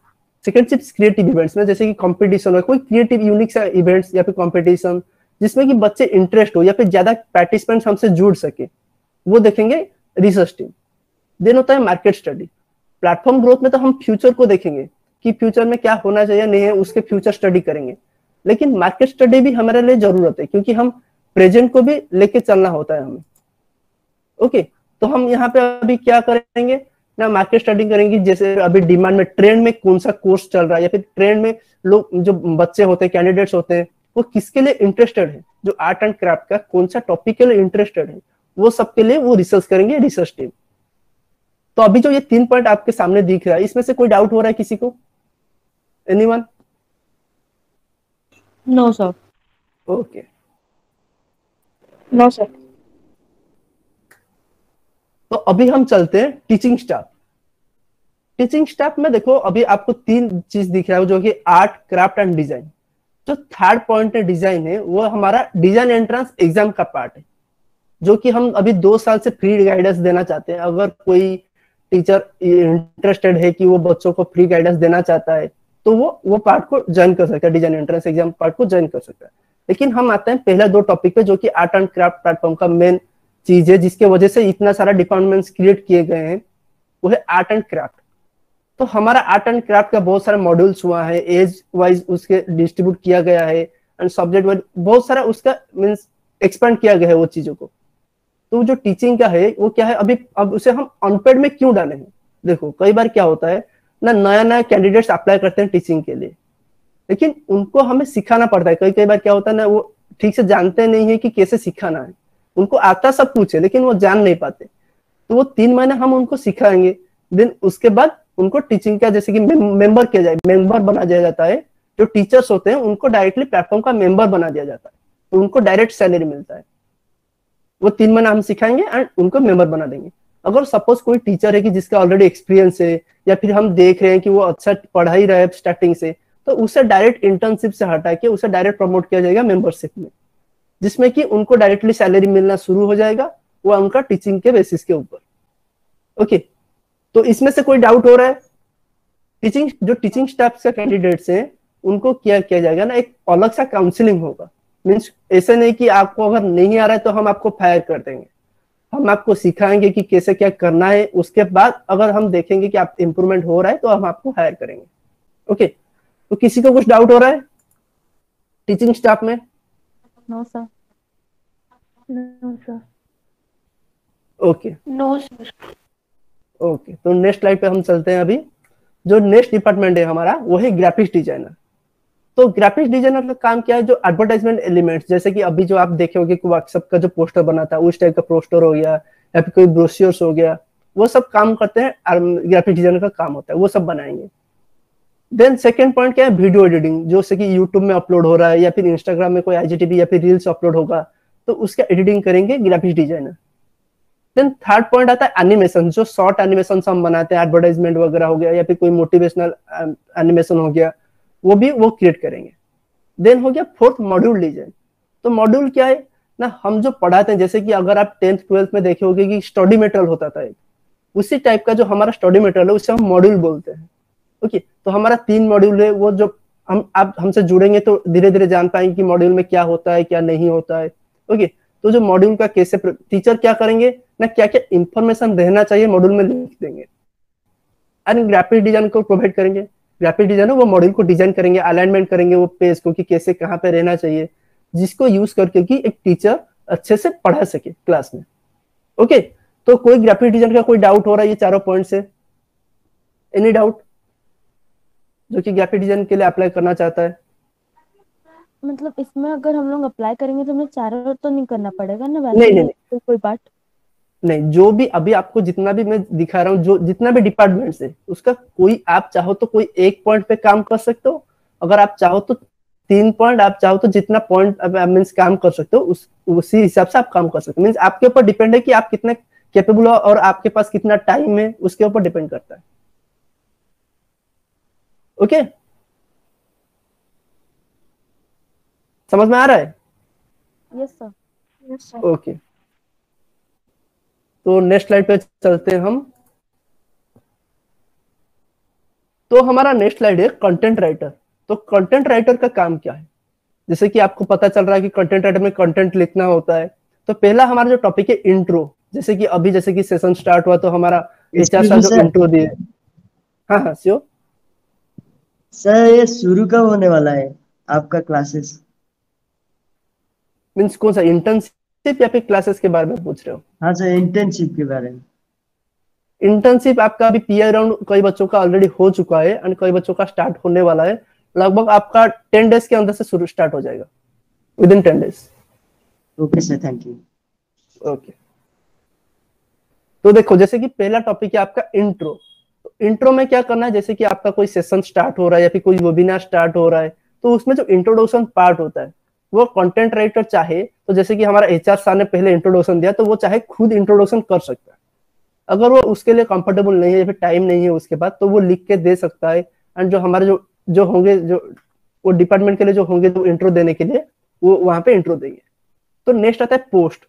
सेकेंड चीज़ क्रिएटिव इवेंट्स में जैसे कि कंपटीशन हो कोई क्रिएटिव यूनिक इवेंट्स या फिर कंपटीशन जिसमें कि बच्चे इंटरेस्ट हो या फिर ज़्यादा पार्टिसिपेंट्स हमसे जुड़ सके वो देखेंगे रिसर्च टीम देन होता है मार्केट स्टडी प्लेटफॉर्म ग्रोथ में तो हम फ्यूचर को देखेंगे कि फ्यूचर में क्या होना चाहिए नहीं है उसके फ्यूचर स्टडी करेंगे। लेकिन मार्केट स्टडी भी हमारे लिए ज़रूरत है क्योंकि हम प्रेजेंट को भी लेके चलना होता है हमें। ओके okay, तो हम यहाँ पे अभी क्या करेंगे? ना मार्केट स्टडी करेंगे जैसे अभी डिमांड में ट्रेंड में कौन सा कोर्स चल रहा है या फिर ट्रेंड में लोग जो बच्चे होते हैं कैंडिडेट्स होते हैं वो किसके लिए इंटरेस्टेड है? जो आर्ट एंड क्राफ्ट का कौन सा टॉपिक के लिए इंटरेस्टेड है? वो सबके लिए वो रिसर्च करेंगे रिसर्च टीम तो अभी जो ये तीन पॉइंट आपके सामने दिख रहा है इसमें से कोई डाउट हो रहा है किसी को? Anyone no sir okay no sir तो अभी हम चलते हैं टीचिंग स्टाफ टीचिंग स्टाफ में देखो, अभी आपको तीन चीज़ दिख रहा है, जो कि आर्ट क्राफ्ट एंड डिज़ाइन जो थर्ड पॉइंट है डिज़ाइन है, वो हमारा डिज़ाइन एंट्रेंस एग्ज़ाम का पार्ट है। जो कि हम अभी दो साल से फ्री गाइडेंस देना चाहते हैं। अगर कोई टीचर इंटरेस्टेड है कि वो बच्चों को फ्री गाइडेंस देना चाहता है तो वो वो पार्ट को ज्वाइन कर सकता है डिज़ाइन एंट्रेंस एग्ज़ाम पार्ट को ज्वाइन कर सकता है। लेकिन हम आते हैं पहले दो टॉपिक पे, जो कि आर्ट एंड क्राफ्ट प्लेटफॉर्म का मेन चीज़ है जिसके वजह से इतना सारा डिपार्टमेंट्स क्रिएट किए गए हैं, वो है आर्ट एंड क्राफ्ट तो हमारा आर्ट एंड क्राफ्ट का बहुत सारे मॉड्यूल्स हुआ है एज वाइज उसके डिस्ट्रीब्यूट किया गया है एंड सब्जेक्ट वाइज बहुत सारा उसका मीन्स एक्सपेंड किया गया है वो चीज़ों को. तो जो टीचिंग का है, वो क्या है? अभी, अब उसे हम अनपेड में क्यों डाले? हैं देखो, कई बार क्या होता है, ना नया नया कैंडिडेट्स अप्लाई करते हैं टीचिंग के लिए, लेकिन उनको हमें सिखाना पड़ता है. कई कई बार क्या होता है ना, वो ठीक से जानते नहीं है कि कैसे सिखाना है. उनको आता सब कुछ है लेकिन वो जान नहीं पाते। तो वो तीन महीने हम उनको सिखाएँगे। देन उसके बाद उनको टीचिंग का, जैसे कि मेंबर किया जाए मेंबर बना दिया जाता है। जो टीचर्स होते हैं, उनको डायरेक्टली प्लेटफॉर्म का मेंबर बना दिया जाता है। तो उनको डायरेक्ट सैलरी मिलता है। वो तीन महीना हम सिखाएँगे एंड उनको मेंबर बना देंगे। अगर सपोज़ कोई टीचर है कि जिसका ऑलरेडी एक्सपीरियंस है, या फिर हम देख रहे हैं कि वो अच्छा पढ़ा ही रहा है स्टार्टिंग से तो उसे डायरेक्ट इंटर्नशिप से हटा के, उसे डायरेक्ट प्रमोट किया जाएगा मेंबरशिप में। जिसमें कि उनको डायरेक्टली सैलरी मिलना शुरू हो जाएगा, वो उनका टीचिंग के बेसिस के ऊपर। ओके तो इसमें से कोई डाउट हो रहा है? टीचिंग जो टीचिंग स्टाफ का कैंडिडेट्स हैं, उनको क्या किया जाएगा ना, एक अलग सा काउंसिलिंग होगा। मीन्स ऐसे नहीं कि आपको अगर नहीं आ रहा है तो हम आपको फायर कर देंगे। हम आपको सिखाएँगे कि कैसे क्या करना है, उसके बाद अगर हम देखेंगे कि आप इम्प्रूवमेंट हो रहा है तो हम आपको हायर करेंगे। ओके तो किसी को कुछ डाउट हो रहा है? टीचिंग स्टाफ में? No sir no sir okay no sir okay तो नेक्स्ट स्लाइड पे हम चलते हैं अभी। जो नेक्स्ट डिपार्टमेंट है हमारा वो है ग्राफिक्स डिज़ाइनर तो ग्राफिक्स डिज़ाइनर का काम क्या है? जो एडवर्टाइजमेंट एलिमेंट्स जैसे कि अभी जो आप देखे होंगे कि व्हाट्सएप का जो पोस्टर बनाता है उस टाइप का पोस्टर हो गया या फिर कोई ब्रोशियर्स हो गया वो सब काम करते हैं ग्राफिक डिज़ाइनर का काम होता है वो सब बनाएँगे। देन सेकेंड पॉइंट क्या है? वीडियो एडिटिंग जो से कि यूट्यूब में अपलोड हो रहा है या फिर इंस्टाग्राम में कोई आईजीटीवी या फिर रील्स अपलोड होगा तो उसका एडिटिंग करेंगे graphics designer then third point आता है एनिमेशन जो शॉर्ट एनिमेशन हम बनाते हैं एडवर्टाइजमेंट वगैरह हो गया या फिर कोई मोटिवेशनल एनिमेशन हो गया, वो भी वो क्रिएट करेंगे. देन हो गया फोर्थ मॉड्यूल डिज़ाइन तो मॉड्यूल क्या है? ना, हम जो पढ़ाते हैं, जैसे कि अगर आप टेंथ ट्वेल्थ में देखे होगे कि स्टडी मेटेरियल होता था एक, उसी टाइप का जो हमारा स्टडी मेटेरियल है, उसे हम मॉड्यूल बोलते हैं. ओके तो हमारा तीन मॉड्यूल है, वो जो हम, आप हमसे जुड़ेंगे तो धीरे धीरे जान पाएँगे कि मॉड्यूल में क्या होता है, क्या नहीं होता है। ओके तो जो मॉड्यूल का कैसे टीचर क्या करेंगे? ना क्या क्या इंफॉर्मेशन रहना चाहिए मॉड्यूल में लिख देंगे। एंड ग्राफिक डिज़ाइन को प्रोवाइड करेंगे। ग्राफिक डिज़ाइन वो मॉड्यूल को डिज़ाइन करेंगे अलाइनमेंट करेंगे वो पेज को कि कैसे, कहाँ पे रहना चाहिए। जिसको यूज़ करके कि एक टीचर अच्छे से पढ़ा सके क्लास में। ओके तो कोई ग्राफिक डिज़ाइन का कोई डाउट हो रहा है, ये चारों पॉइंट से एनी डाउट जो कि ग्राफिक डिज़ाइन के लिए अप्लाई करना चाहता है? मतलब इसमें अगर हम लोग अप्लाई करेंगे तो हमें चारों तो नहीं करना पड़ेगा ना नहीं, नहीं, नहीं। कोई कोई पार्ट नहीं जो भी अभी आपको जितना भी मैं दिखा रहा हूँ जो जितना भी डिपार्टमेंट से उसका कोई आप चाहो तो कोई एक पॉइंट पे काम कर सकते हो। अगर आप चाहो तो तीन पॉइंट आप चाहो तो जितना पॉइंट मीन्स काम कर सकते हो उस उसी हिसाब से आप काम कर सकते हो। मीन्स आपके ऊपर डिपेंड है कि आप कितने कैपेबल हो और आपके पास कितना टाइम है उसके ऊपर डिपेंड करता है। ओके? समझ में आ रहा है? Yes sir okay. तो नेक्स्ट स्लाइड पे चलते हैं हम। तो हमारा नेक्स्ट स्लाइड है कंटेंट राइटर तो कंटेंट राइटर का काम क्या है? जैसे कि आपको पता चल रहा है कि कंटेंट राइटर में कंटेंट लिखना होता है। तो पहला हमारा जो टॉपिक है इंट्रो जैसे कि अभी जैसे कि सेशन स्टार्ट हुआ तो हमारा एचआर का जो इंट्रो दिए। हाँ हाँ सियो सर ये शुरू कब होने वाला है आपका क्लासेस मीन्स कौन सा इंटर्नशिप या फिर क्लासेस के बारे में पूछ रहे हो? हाँ सर इंटर्नशिप के बारे में। इंटर्नशिप आपका अभी पीआई राउंड कई बच्चों का ऑलरेडी हो चुका है एंड कई बच्चों का स्टार्ट होने वाला है। लगभग आपका टेन डेज़ के अंदर से शुरू स्टार्ट हो जाएगा। Within ten days okay sir thank you okay तो देखो जैसे कि पहला टॉपिक है आपका इंट्रो इंट्रो में क्या करना है? जैसे कि आपका कोई सेशन स्टार्ट हो रहा है या फिर कोई वेबिनार स्टार्ट हो रहा है तो उसमें जो इंट्रोडक्शन पार्ट होता है, वो कंटेंट राइटर चाहे तो जैसे कि हमारा एच आर ने पहले इंट्रोडक्शन दिया तो वो चाहे खुद इंट्रोडक्शन कर सकता है। अगर वो उसके लिए कंफर्टेबल नहीं है या फिर टाइम नहीं है उसके बाद तो वो लिख के दे सकता है। एंड जो हमारे जो जो होंगे, जो, वो डिपार्टमेंट के लिए जो होंगे, जो इंट्रो देने के लिए, वो वहाँ पे इंट्रो देंगे। तो नेक्स्ट आता है पोस्ट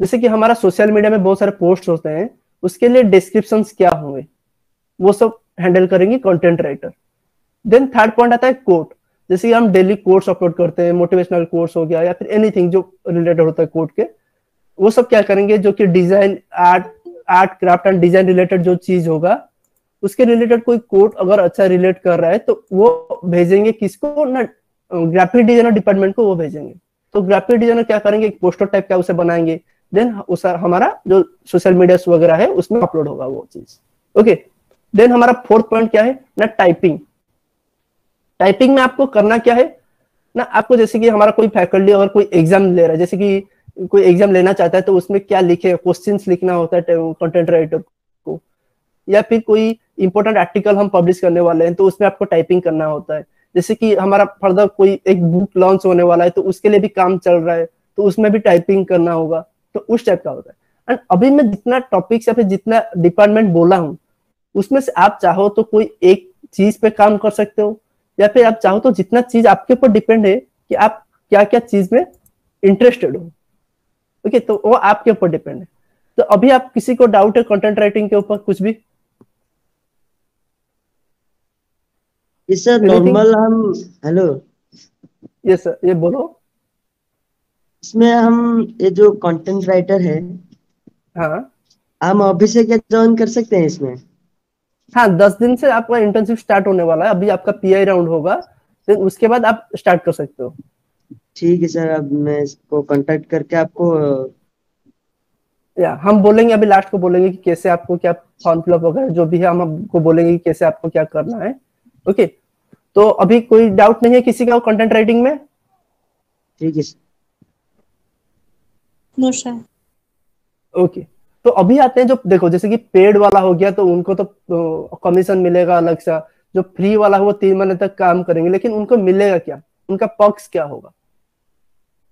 जैसे कि हमारा सोशल मीडिया में बहुत सारे पोस्ट होते हैं, उसके लिए डिस्क्रिप्शन क्या होंगे? वो सब हैंडल करेंगे content writer then third point आता है कोर्ट जैसे हम डेली कोर्स अपलोड करते हैं मोटिवेशनल कोर्स हो गया या फिर एनीथिंग जो रिलेटेड होता है कोड के, वो सब क्या करेंगे? जो कि design art art craft and design related जो चीज़ होगा, उसके रिलेटेड कोई कोड अगर अच्छा रिलेट कर रहा है तो वो भेजेंगे किसको? ना ग्राफिक डिज़ाइनर डिपार्टमेंट को वो भेजेंगे। तो ग्राफिक डिज़ाइनर क्या करेंगे? एक पोस्टर टाइप का उसे बनाएँगे? देन उस, हमारा जो सोशल मीडिया वगैरह है, उसमें अपलोड होगा वो चीज़। ओके देन हमारा फोर्थ पॉइंट क्या है? ना टाइपिंग टाइपिंग में आपको करना क्या है? ना आपको जैसे कि हमारा कोई फैकल्टी अगर कोई एग्ज़ाम ले रहा है, जैसे कि कोई एग्ज़ाम लेना चाहता है तो उसमें क्या लिखे क्वेश्चंस लिखना होता है कंटेंट राइटर को. या फिर कोई इंपॉर्टेंट आर्टिकल हम पब्लिश करने वाले हैं तो उसमें आपको टाइपिंग करना होता है. जैसे कि हमारा फर्दर कोई एक बुक लॉन्च होने वाला है तो उसके लिए भी काम चल रहा है तो उसमें भी टाइपिंग करना होगा. तो उस टाइप का होता है. एंड अभी मैं जितना टॉपिक्स या फिर जितना डिपार्टमेंट बोला हूँ उसमें से आप चाहो तो कोई एक चीज़ पे काम कर सकते हो या फिर आप चाहो तो जितना चीज़ आपके ऊपर डिपेंड है कि आप क्या क्या चीज़ में इंटरेस्टेड हो। ओके तो वो आपके ऊपर डिपेंड है। तो अभी आप किसी को डाउट है कंटेंट राइटिंग के ऊपर कुछ भी? ये सर नॉर्मल हम हेलो ये सर ये बोलो। इसमें हम ये जो कंटेंट राइटर है हाँ। हम अभी से क्या ज्वाइन कर सकते हैं इसमें? हाँ दस दिन से आपका इंटर्नशिप स्टार्ट होने वाला है। अभी आपका पीआई राउंड होगा। फिर उसके बाद आप स्टार्ट कर सकते हो। ठीक है सर अब मैं इसको कांटेक्ट करके आपको या हम बोलेंगे अभी लास्ट को बोलेंगे कि कैसे आपको क्या फॉर्म फिलअप वगैरह जो भी है हम आपको बोलेंगे कि कैसे आपको क्या करना है। ओके तो अभी कोई डाउट नहीं है किसी का कंटेंट राइटिंग में? ठीक है नो सर ओके तो अभी आते हैं जो, देखो, जैसे कि पेड वाला हो गया तो उनको तो कमीशन मिलेगा अलग से। जो फ्री वाला है वो तीन महीने तक काम करेंगे, लेकिन उनको मिलेगा क्या? उनका पक्ष क्या होगा?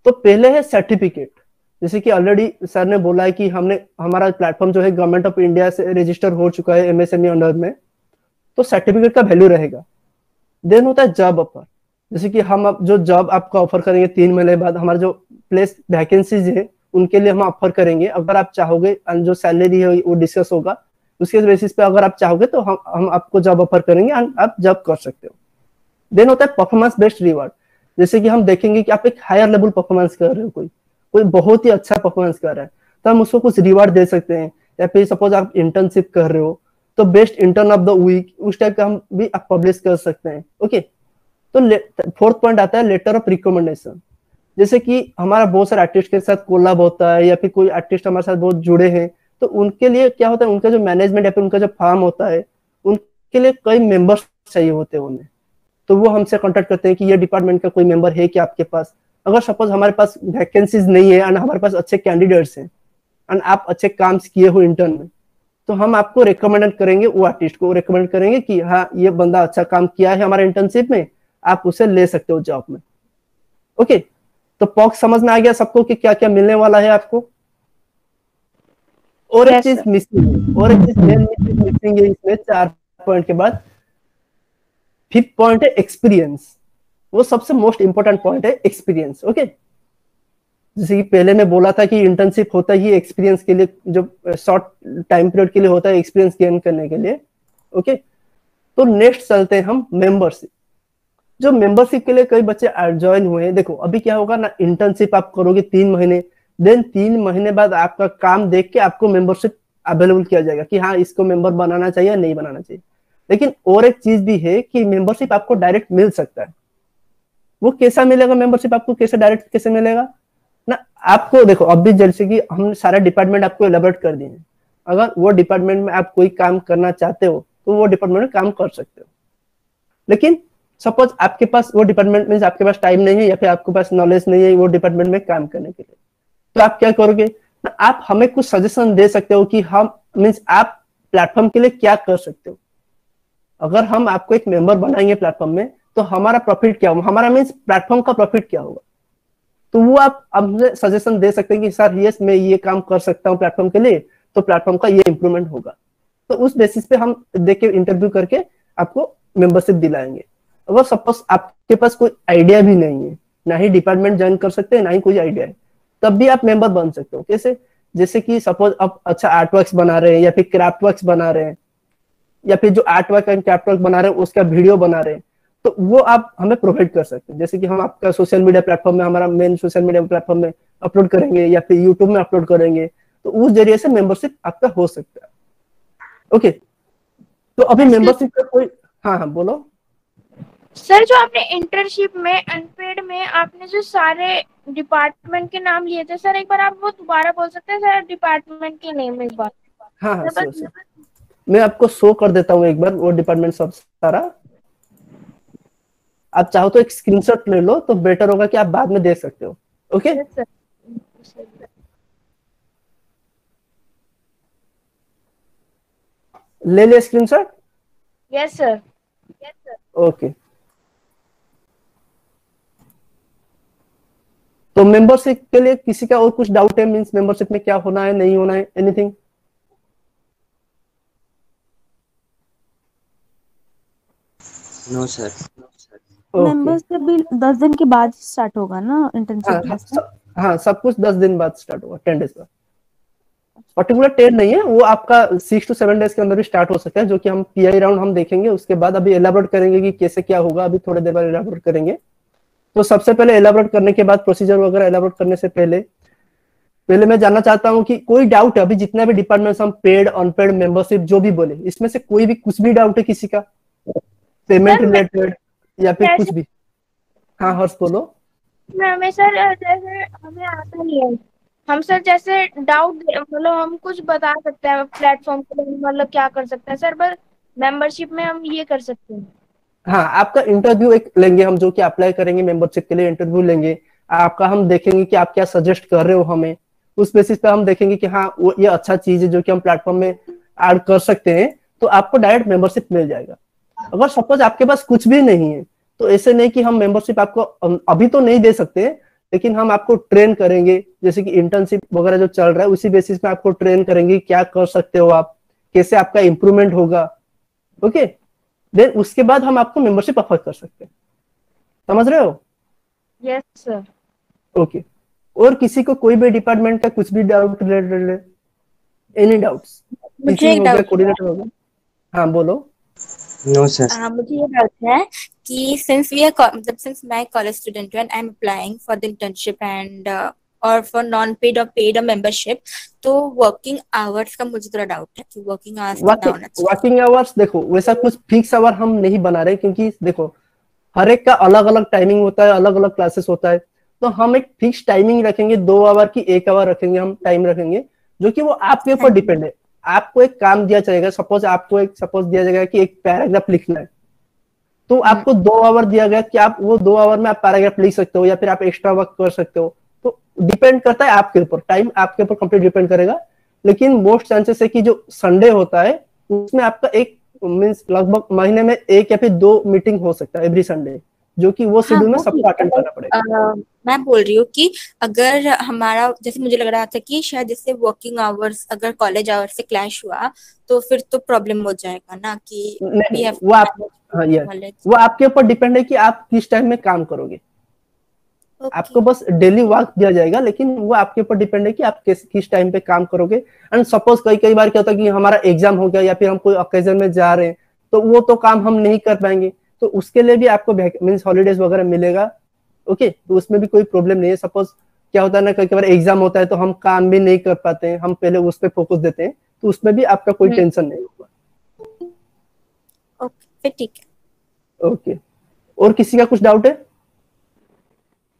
तो पहले है सर्टिफिकेट जैसे कि ऑलरेडी सर ने बोला है कि हमने, हमारा प्लेटफॉर्म जो है गवर्नमेंट ऑफ़ इंडिया से रजिस्टर हो चुका है एमएसएमई अंडर में तो सर्टिफिकेट का वैल्यू रहेगा। देन होता है जॉब ऑफ़र जैसे कि हम जो जॉब आपको ऑफ़र करेंगे तीन महीने बाद, हमारा जो प्लेस वैकेंसीज है उनके लिए हम ऑफ़र करेंगे। अगर आप चाहोगे जो सैलरी है, वो डिस्कस होगा, उसके बेसिस पे अगर आप चाहोगे तो हम हम आपको जॉब ऑफ़र करेंगे आप जॉब कर सकते हो। देन होता है परफॉर्मेंस बेस्ड रिवार्ड जैसे कि हम देखेंगे कि आप एक हायर लेवल परफॉर्मेंस कर रहे हो कोई। कोई बहुत ही अच्छा परफॉर्मेंस कर रहा है। तो हम उसको कुछ रिवार्ड दे सकते हैं। या फिर सपोज़ आप इंटर्नशिप कर रहे हो तो best intern of the week उस टाइप का हम भी आप पब्लिश कर सकते हैं। ओके तो फोर्थ पॉइंट आता है लेटर ऑफ़ रिकमेंडेशन जैसे कि हमारा बहुत सारे आर्टिस्ट के साथ कोलाब होता है या फिर कोई आर्टिस्ट हमारे साथ बहुत जुड़े हैं तो उनके लिए क्या होता है, उनका जो मैनेजमेंट या फिर उनका जो फार्म होता है, उनके लिए कई मेंबर्स चाहिए होते हैं उन्हें। तो वो हमसे कांटेक्ट करते हैं कि ये डिपार्टमेंट का कोई मेंबर है क्या आपके पास? अगर सपोज़ हमारे पास वैकेंसीज नहीं है एंड हमारे पास अच्छे कैंडिडेट्स हैं एंड आप अच्छे काम किए हो इंटर्न में तो हम आपको रिकमेंड करेंगे, वो आर्टिस्ट को रिकमेंड करेंगे कि हाँ ये बंदा अच्छा काम किया है हमारे इंटर्नशिप में, आप उसे ले सकते हो जॉब में। ओके तो पॉक्स समझ में आ गया सबको कि क्या क्या मिलने वाला है आपको? और एक चीज़ मिसिंग और एक चीज़ मेन मिसिंग है इसमें चार पॉइंट के बाद। फिफ्थ पॉइंट है एक्सपीरियंस वो सबसे मोस्ट इंपॉर्टेंट पॉइंट है एक्सपीरियंस ओके जैसे कि पहले मैं बोला था कि इंटर्नशिप होता ही एक्सपीरियंस के लिए जो शॉर्ट टाइम पीरियड के लिए होता है एक्सपीरियंस गेन करने के लिए ओके तो नेक्स्ट चलते हैं हम मेंबरशिप जो मेंबरशिप के लिए कई बच्चे ज्वाइन हुए हैं। देखो, अभी क्या होगा ना इंटर्नशिप आप करोगे तीन महीने देन तीन महीने बाद आपका काम देख के आपको मेंबरशिप अवेलेबल किया जाएगा कि हाँ इसको मेंबर बनाना चाहिए या नहीं बनाना चाहिए। लेकिन और एक चीज़ भी है कि मेंबरशिप आपको डायरेक्ट मिल सकता है। वो कैसा मिलेगा मेंबरशिप आपको? कैसे डायरेक्ट कैसे मिलेगा? ना, आपको देखो, अब भी जैसे कि हम सारे डिपार्टमेंट आपको एलेबरेट कर दिए अगर वो डिपार्टमेंट में आप कोई काम करना चाहते हो तो वो डिपार्टमेंट में काम कर सकते हो। लेकिन सपोज़ आपके पास वो डिपार्टमेंट मीन आपके पास टाइम नहीं है या फिर आपके पास नॉलेज नहीं है वो डिपार्टमेंट में काम करने के लिए। तो आप क्या करोगे? आप हमें कुछ सजेशन दे सकते हो कि हम मीन्स आप प्लेटफॉर्म के लिए क्या कर सकते हो? अगर हम आपको एक मेंबर बनाएँगे प्लेटफॉर्म में तो हमारा प्रॉफिट क्या होगा? हमारा मीन्स प्लेटफॉर्म का प्रॉफिट क्या होगा? तो वो आप हमसे सजेशन दे सकते हैं कि, सर यस मैं ये काम कर सकता हूँ प्लेटफॉर्म के लिए तो प्लेटफॉर्म का ये इंप्रूवमेंट होगा। तो उस बेसिस पे हम देख के इंटरव्यू करके आपको मेंबरशिप दिलाएँगे। अगर सपोज़ आपके पास कोई आइडिया भी नहीं है ना ही डिपार्टमेंट ज्वाइन कर सकते हैं ना ही कोई आइडिया है तब भी आप मेंबर बन सकते हो। कैसे? जैसे कि सपोज़ आप अच्छा आर्ट वर्क बना रहे हैं या फिर क्राफ्ट वर्क बना रहे हैं या फिर जो art work and craft work बना रहे हैं उसका वीडियो बना रहे हैं तो वो आप हमें प्रोवाइड कर सकते हैं। जैसे कि हम आपका सोशल मीडिया प्लेटफॉर्म में हमारा मेन सोशल मीडिया प्लेटफॉर्म में अपलोड करेंगे या फिर यूट्यूब में अपलोड करेंगे तो उस ज़रिए से मेंबरशिप आपका हो सकता है। ओके तो अभी मेंबरशिप का कोई हाँ हाँ बोलो। सर जो आपने इंटर्नशिप में अनपेड में आपने जो सारे डिपार्टमेंट के नाम लिए थे सर एक बार आप वो दोबारा बोल सकते हैं सर डिपार्टमेंट के नेम एक बार? हाँ हाँ. मैं आपको शो कर देता हूँ एक बार वो डिपार्टमेंट सब सारा। आप चाहो तो एक स्क्रीनशॉट ले लो तो बेटर होगा कि आप बाद में देख सकते हो। Okay Yes. ले लिया screenshot yes sir yes sir okay तो मेंबरशिप के लिए किसी का और कुछ डाउट है? मींस मेंबरशिप में क्या होना है नहीं होना है? एनीथिंग नो सर मेंबरशिप भी दस दिन के बाद स्टार्ट होगा ना हाँ इंटर्नशिप सब, हाँ सब कुछ दस दिन बाद स्टार्ट होगा टेन डेज़ बाद। पर्टिकुलर टेन नहीं है वो आपका सिक्स टू सेवन डेज़ के अंदर भी स्टार्ट हो सकता है जो कि हम पीआई राउंड हम देखेंगे उसके बाद अभी एलाबोरेट करेंगे कि कैसे क्या होगा अभी थोड़ी देर बाद एलाबोरेट करेंगे। तो सबसे पहले एलाबोरेट करने के बाद प्रोसीजर वगैरह एलाबोरेट करने से पहले पहले मैं जानना चाहता हूँ कि कोई डाउट है अभी जितना भी डिपार्टमेंट हम पेड अनपेड मेंबरशिप जो भी बोले इसमें से कोई भी कुछ भी डाउट है किसी का? पेमेंट रिलेटेड या फिर कुछ भी? हाँ हर्ष बोलो। हमें सर जैसे हमें आता नहीं है। हम सर जैसे डाउट मतलब हम कुछ बता सकते हैं प्लेटफॉर्म मतलब क्या कर सकते हैं। सर पर मेंबरशिप में हम ये कर सकते हैं। हाँ आपका इंटरव्यू एक लेंगे हम जो कि अप्लाई करेंगे मेंबरशिप के लिए इंटरव्यू लेंगे। आपका हम देखेंगे कि आप क्या सजेस्ट कर रहे हो हमें। उस बेसिस पे हम देखेंगे कि हाँ वो ये अच्छा चीज़ है जो कि हम प्लेटफॉर्म में ऐड कर सकते हैं तो आपको डायरेक्ट मेंबरशिप मिल जाएगा। अगर सपोज़ आपके पास कुछ भी नहीं है तो ऐसे नहीं कि हम मेंबरशिप आपको अभी तो नहीं दे सकते, लेकिन हम आपको ट्रेन करेंगे। जैसे कि इंटर्नशिप वगैरह जो चल रहा है, उसी बेसिस पे आपको ट्रेन करेंगे क्या कर सकते हो आप, कैसे आपका इंप्रूवमेंट होगा। ओके देन उसके बाद हम आपको मेंबरशिप ऑफ़र कर सकते हैं। समझ रहे हो? यस सर ओके और किसी को कोई भी डिपार्टमेंट का कुछ भी डाउट रिलेटेड एनी डाउट्स मुझे एक डाउट कोऑर्डिनेटर होगा? हाँ बोलो। नो सर हाँ मुझे ये डाउट है कि सिंस वी आर मतलब सिंस मैं कॉलेज स्टूडेंट हूँ and I am applying for the internship and और फॉर नॉन पेड और पेड मेंबरशिप तो वर्किंग आवर्स का मुझे थोड़ा डाउट है कि वर्किंग आवर्स वर्किंग आवर्स देखो वैसा कुछ फिक्स आवर हम नहीं बना रहे क्योंकि देखो हर एक का अलग अलग टाइमिंग होता है अलग अलग क्लासेस होता है। तो हम एक फिक्स टाइमिंग रखेंगे दो आवर की एक आवर रखेंगे हम टाइम रखेंगे जो कि वो आपके ऊपर डिपेंड है। आपको एक काम दिया जाएगा सपोज़ आपको एक सपोज़ दिया जाएगा कि एक पैराग्राफ लिखना है। तो आपको दो आवर दिया गया कि आप वो दो आवर में आप पैराग्राफ लिख सकते हो या फिर आप एक्स्ट्रा वर्क कर सकते हो। डिपेंड करता है आपके ऊपर। टाइम आपके ऊपर कंप्लीट डिपेंड करेगा। लेकिन मोस्ट चांसेस है कि जो संडे होता है उसमें आपका एक मीन्स लगभग महीने में एक या फिर दो मीटिंग हो सकता है एवरी संडे जो कि वो शेड्यूल में सबको अटेंड करना पड़ेगा। मैं बोल रही हूँ कि अगर हमारा जैसे मुझे लग रहा था कि शायद जैसे वर्किंग आवर्स अगर कॉलेज आवर्स से क्लैश हुआ तो फिर तो प्रॉब्लम हो जाएगा ना कि वो आप हाँ वो आपके ऊपर डिपेंड है कि आप किस टाइम में काम करोगे। Okay. आपको बस डेली वर्क दिया जाएगा लेकिन वो आपके ऊपर डिपेंड है कि आप किस किस टाइम पे काम करोगे। एंड सपोज़ कई कई बार क्या होता है कि हमारा एग्ज़ाम हो गया या फिर हम कोई ओकेजन में जा रहे हैं तो वो तो काम हम नहीं कर पाएँगे। तो उसके लिए भी आपको मीन्स हॉलीडेज वगैरह मिलेगा। Okay okay? तो उसमें भी कोई प्रॉब्लम नहीं है। सपोज़ क्या होता है ना कई बार एग्ज़ाम होता है तो हम काम भी नहीं कर पाते हैं। हम पहले उस पर फोकस देते हैं। तो उसमें भी आपका कोई टेंशन नहीं होगा। ओके ठीक है। ओके और किसी का कुछ डाउट है?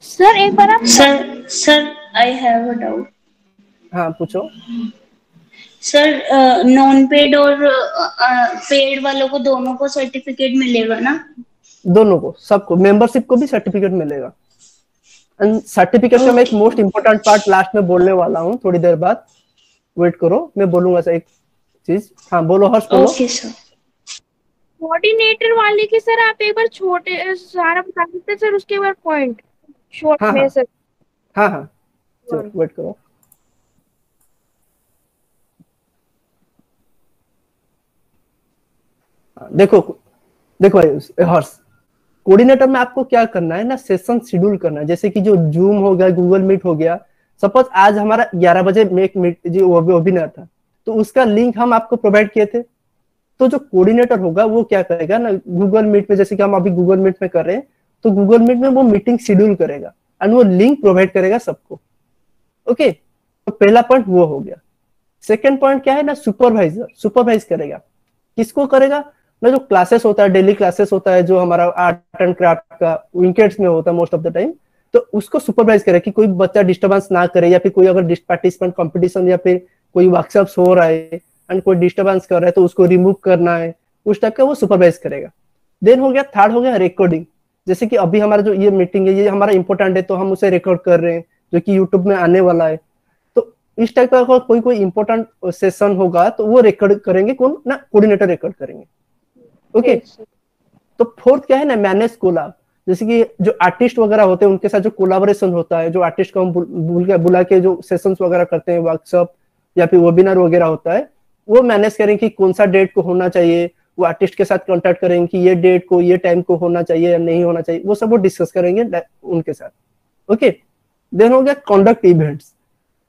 सर एक बार आप sir sir I have a doubt हाँ पूछो। सर नॉन पेड और पेड वालों को दोनों को सर्टिफिकेट मिलेगा ना? दोनों को सबको मेंबरशिप को भी सर्टिफिकेट मिलेगा। एंड सर्टिफिकेट का मैं एक मोस्ट इम्पोर्टेंट पार्ट लास्ट में बोलने वाला हूँ थोड़ी देर बाद। वेट करो मैं बोलूँगा सर एक चीज़। हाँ बोलो हर्ष बोलो। ओके सर कोऑर्डिनेटर वाले के सर आप एक बार छोटे सारा बता सकते सर उसके बाद पॉइंट शॉर्ट हाँ, में हाँ, सर हाँ हाँ। चलो वेट करो। देखो देखो भाई हर्ष कोऑर्डिनेटर में आपको क्या करना है ना सेशन शेड्यूल करना है। जैसे कि जो जूम हो गया गूगल मीट हो गया सपोज़ आज हमारा 11 बजे मेक मीट जो वेबिनार था तो उसका लिंक हम आपको प्रोवाइड किए थे। तो जो कोऑर्डिनेटर होगा वो क्या करेगा ना गूगल मीट में जैसे कि हम अभी गूगल मीट में कर रहे हैं तो गूगल मीट में वो मीटिंग शेड्यूल करेगा एंड वो लिंक प्रोवाइड करेगा सबको। ओके तो पहला पॉइंट वो हो गया। सेकेंड पॉइंट क्या है? ना सुपरवाइजर सुपरवाइज करेगा। किसको करेगा? ना जो क्लासेस होता है डेली क्लासेस होता है, जो हमारा आर्ट एंड क्राफ्ट का विकेट्स में होता है मोस्ट ऑफ़ द टाइम तो उसको सुपरवाइज करे कि कोई बच्चा डिस्टर्बेंस ना करे या फिर कोई अगर पार्टिसिपेंट कंपटीशन या फिर कोई वर्कशॉप हो रहा है एंड कोई डिस्टर्बेंस कर रहा है तो उसको रिमूव करना है, उस टाइप का वो सुपरवाइज करेगा। देन हो गया थर्ड हो गया रिकॉर्डिंग जैसे कि अभी हमारा जो ये मीटिंग है ये हमारा इंपॉर्टेंट है तो हम उसे रिकॉर्ड कर रहे हैं जो कि यूट्यूब में आने वाला है। तो इस टाइप का कोई कोई इंपॉर्टेंट सेशन होगा तो वो रिकॉर्ड करेंगे कौन? ना कोऑर्डिनेटर रिकॉर्ड करेंगे। ओके तो फोर्थ क्या है ना मैनेज कोलाब जैसे कि जो आर्टिस्ट वगैरह होते हैं उनके साथ जो कोलाबोरेशन होता है जो आर्टिस्ट को हम बुल, बुला बुला के जो सेशंस वगैरह करते हैं वर्कशॉप या फिर वेबिनार वगैरह होता है वो मैनेज करें कि कौन सा डेट को होना चाहिए वो आर्टिस्ट के साथ कॉन्टेक्ट करेंगे कि ये डेट को ये टाइम को होना चाहिए या नहीं होना चाहिए वो सब वो डिस्कस करेंगे उनके साथ। ओके देन हो गया कॉन्डक्ट इवेंट्स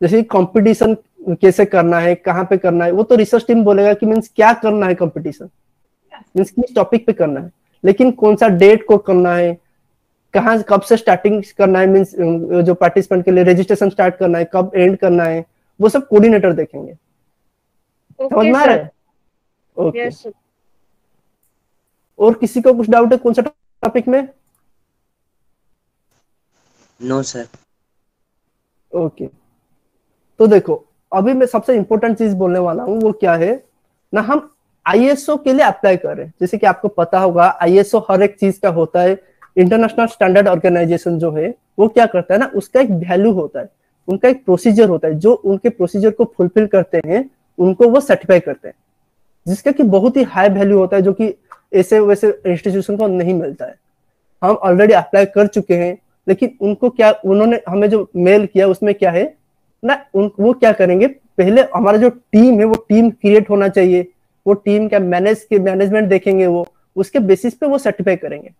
जैसे कंपटीशन कैसे करना है कहाँ पे करना है वो तो रिसर्च टीम बोलेगा कि मीन्स क्या करना है कंपटीशन मीन्स किस टॉपिक पे करना है? लेकिन कौन सा डेट को करना है? कहाँ कब से स्टार्टिंग करना है? मीन्स जो पार्टिसिपेंट के लिए रजिस्ट्रेशन स्टार्ट करना है कब एंड करना है? वो सब कोऑर्डिनेटर देखेंगे। समझ में आ रहा है? ओके और किसी को कुछ डाउट है कौन सा टॉपिक में? नो सर ओके तो देखो अभी मैं सबसे इंपॉर्टेंट चीज़ बोलने वाला हूँ वो क्या है? ना हम आईएसओ के लिए अप्लाई कर रहे हैं। जैसे कि आपको पता होगा आईएसओ हर एक चीज़ का होता है। इंटरनेशनल स्टैंडर्ड ऑर्गेनाइजेशन जो है वो क्या करता है ना उसका एक वैल्यू होता है। उनका एक प्रोसीजर होता है। जो उनके प्रोसीजर को फुलफिल करते हैं उनको वो सर्टिफाई करते हैं। जिसका कि बहुत ही हाई वैल्यू होता है जो कि ऐसे वैसे इंस्टीट्यूशन को नहीं मिलता है। हम ऑलरेडी अप्लाई कर चुके हैं, लेकिन उनको क्या, उन्होंने हमें जो मेल किया उसमें क्या है? ना, उन, वो क्या करेंगे? पहले हमारा जो टीम है, वो टीम क्रिएट होना चाहिए। वो टीम का मैनेज के मैनेजमेंट देखेंगे वो, उसके बेसिस पे वो सर्टिफाई करेंगे।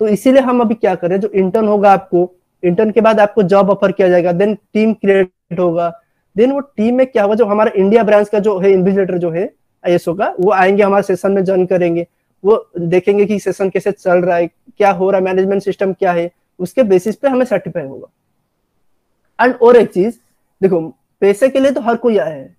तो इसीलिए हम अभी क्या करें जो इंटर्न होगा आपको इंटर्न के बाद आपको जॉब ऑफ़र किया जाएगा देन टीम क्रिएट होगा। देन वो टीम में क्या होगा, जो हमारा इंडिया ब्रांच का जो है इन्विजिलेटर जो है आईएसओ का, वो आएँगे, हमारे सेशन में ज्वाइन करेंगे। वो देखेंगे कि सेशन कैसे चल रहा है, क्या हो रहा है मैनेजमेंट सिस्टम क्या है, उसके बेसिस पे हमें सर्टिफाई होगा। एंड और एक चीज़, देखो, पैसे के लिए तो हर कोई आया है,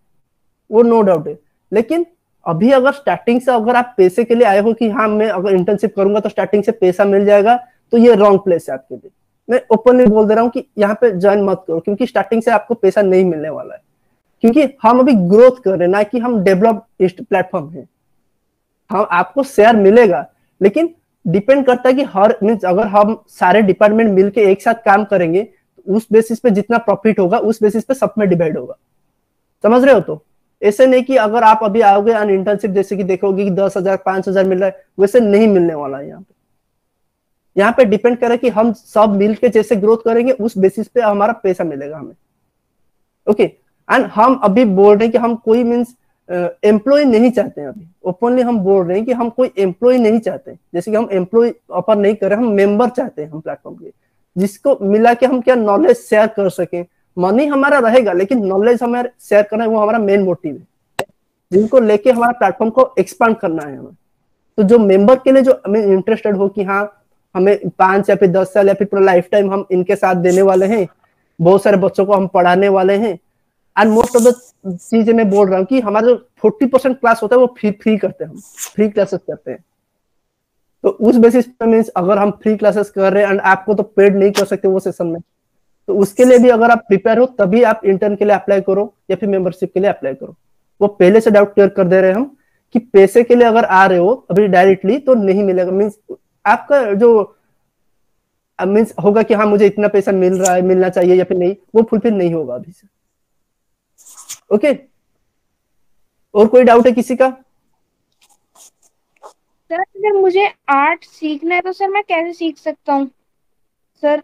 वो नो डाउट है। लेकिन अभी अगर स्टार्टिंग से अगर आप पैसे के लिए आए हो कि हाँ मैं अगर इंटर्नशिप करूँगा तो स्टार्टिंग से पैसा मिल जाएगा तो ये रॉन्ग प्लेस है आपके लिए। मैं ओपनली बोल दे रहा हूँ कि यहाँ पे ज्वाइन मत करो, क्योंकि स्टार्टिंग से आपको पैसा नहीं मिलने वाला है। क्योंकि हम अभी ग्रोथ कर रहे हैं, ना कि हम डेवलप प्लेटफॉर्म है। हम आपको शेयर मिलेगा, लेकिन डिपेंड करता है कि हर मीन्स अगर हम सारे डिपार्टमेंट मिलके एक साथ काम करेंगे तो उस बेसिस पे जितना प्रॉफिट होगा, उस बेसिस पे सब में डिवाइड होगा। समझ रहे हो तो? ऐसे नहीं कि अगर आप अभी आओगे अन इंटर्नशिप जैसे कि देखोगे कि दस हज़ार, पाँच हज़ार मिल रहा है, वैसे नहीं मिलने वाला है यहाँ पे। यहाँ पे डिपेंड करे कि हम सब मिल के जैसे ग्रोथ करेंगे, उस बेसिस पे हमारा पैसा मिलेगा हमें। ओके एंड हम अभी बोल रहे हैं कि हम कोई मीन्स एम्प्लॉय नहीं चाहते हैं अभी। ओपनली हम बोल रहे हैं कि हम कोई एम्प्लॉय नहीं चाहते जैसे कि हम एम्प्लॉय ऑफ़र नहीं कर रहे, हम मेंबर चाहते हैं हम प्लेटफॉर्म के जिसको मिला के हम क्या नॉलेज शेयर कर सकें। मनी हमारा रहेगा, लेकिन नॉलेज हमारे शेयर करना है, वो हमारा मेन मोटिव है। जिनको लेके हमारा प्लेटफॉर्म को एक्सपांड करना है हमें। तो जो मेंबर के लिए जो हमें इंटरेस्टेड हो कि हाँ हमें पाँच या फिर दस साल या फिर पूरा लाइफ टाइम हम इनके साथ देने वाले हैं, बहुत सारे बच्चों को हम पढ़ाने वाले हैं। एंड मोस्ट ऑफ़ द चीज़ें मैं बोल रहा हूँ कि हमारा जो फोर्टी परसेंट क्लास होता है, वो फ्री फ्री करते हैं हम। फ्री क्लासेस करते हैं। तो उस बेसिस पे मीन्स अगर हम फ्री क्लासेस कर रहे हैं एंड आपको तो पेड नहीं कर सकते वो सेशन में तो उसके लिए भी अगर आप प्रिपेयर हो, तभी आप इंटर्न के लिए अप्लाई करो या फिर मेंबरशिप के लिए अप्लाई करो। वो पहले से डाउट क्लियर कर दे रहे हम कि पैसे के लिए अगर आ रहे हो अभी डायरेक्टली तो नहीं मिलेगा। मीन्स आपका जो मीन्स होगा कि हाँ मुझे इतना पैसा मिल रहा है, मिलना चाहिए या फिर नहीं, वो फुलफिल नहीं होगा अभी से। ओके? और कोई डाउट है किसी का? सर अगर मुझे आर्ट सीखना है तो सर मैं कैसे सीख सकता हूँ? सर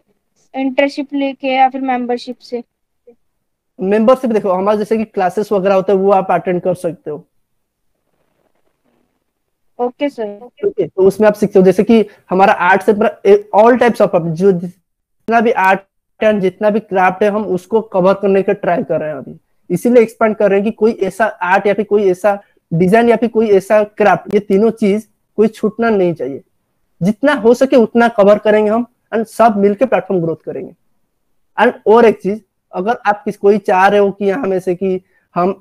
इंटर्नशिप लेके या फिर मेंबरशिप से? मेंबरशिप देखो हमारे जैसे कि क्लासेस वगैरह होते हैं वो आप अटेंड कर सकते हो। ओके सर ओके तो उसमें आप सीखते हो जैसे कि हमारा आर्ट से ऑल टाइप्स ऑफ़ जो जितना भी आर्ट एंड जितना भी क्राफ्ट है हम उसको कवर करने का ट्राई कर रहे हैं अभी। इसीलिए एक्सपांड कर रहे हैं कि कोई ऐसा आर्ट या फिर कोई ऐसा डिज़ाइन या फिर कोई ऐसा क्राफ्ट ये तीनों चीज़ कोई छूटना नहीं चाहिए। जितना हो सके उतना कवर करेंगे हम एंड सब मिलके प्लेटफॉर्म ग्रोथ करेंगे। एंड और एक चीज़, अगर आप किस, कोई चाह रहे हो कि यहाँ में से कि हम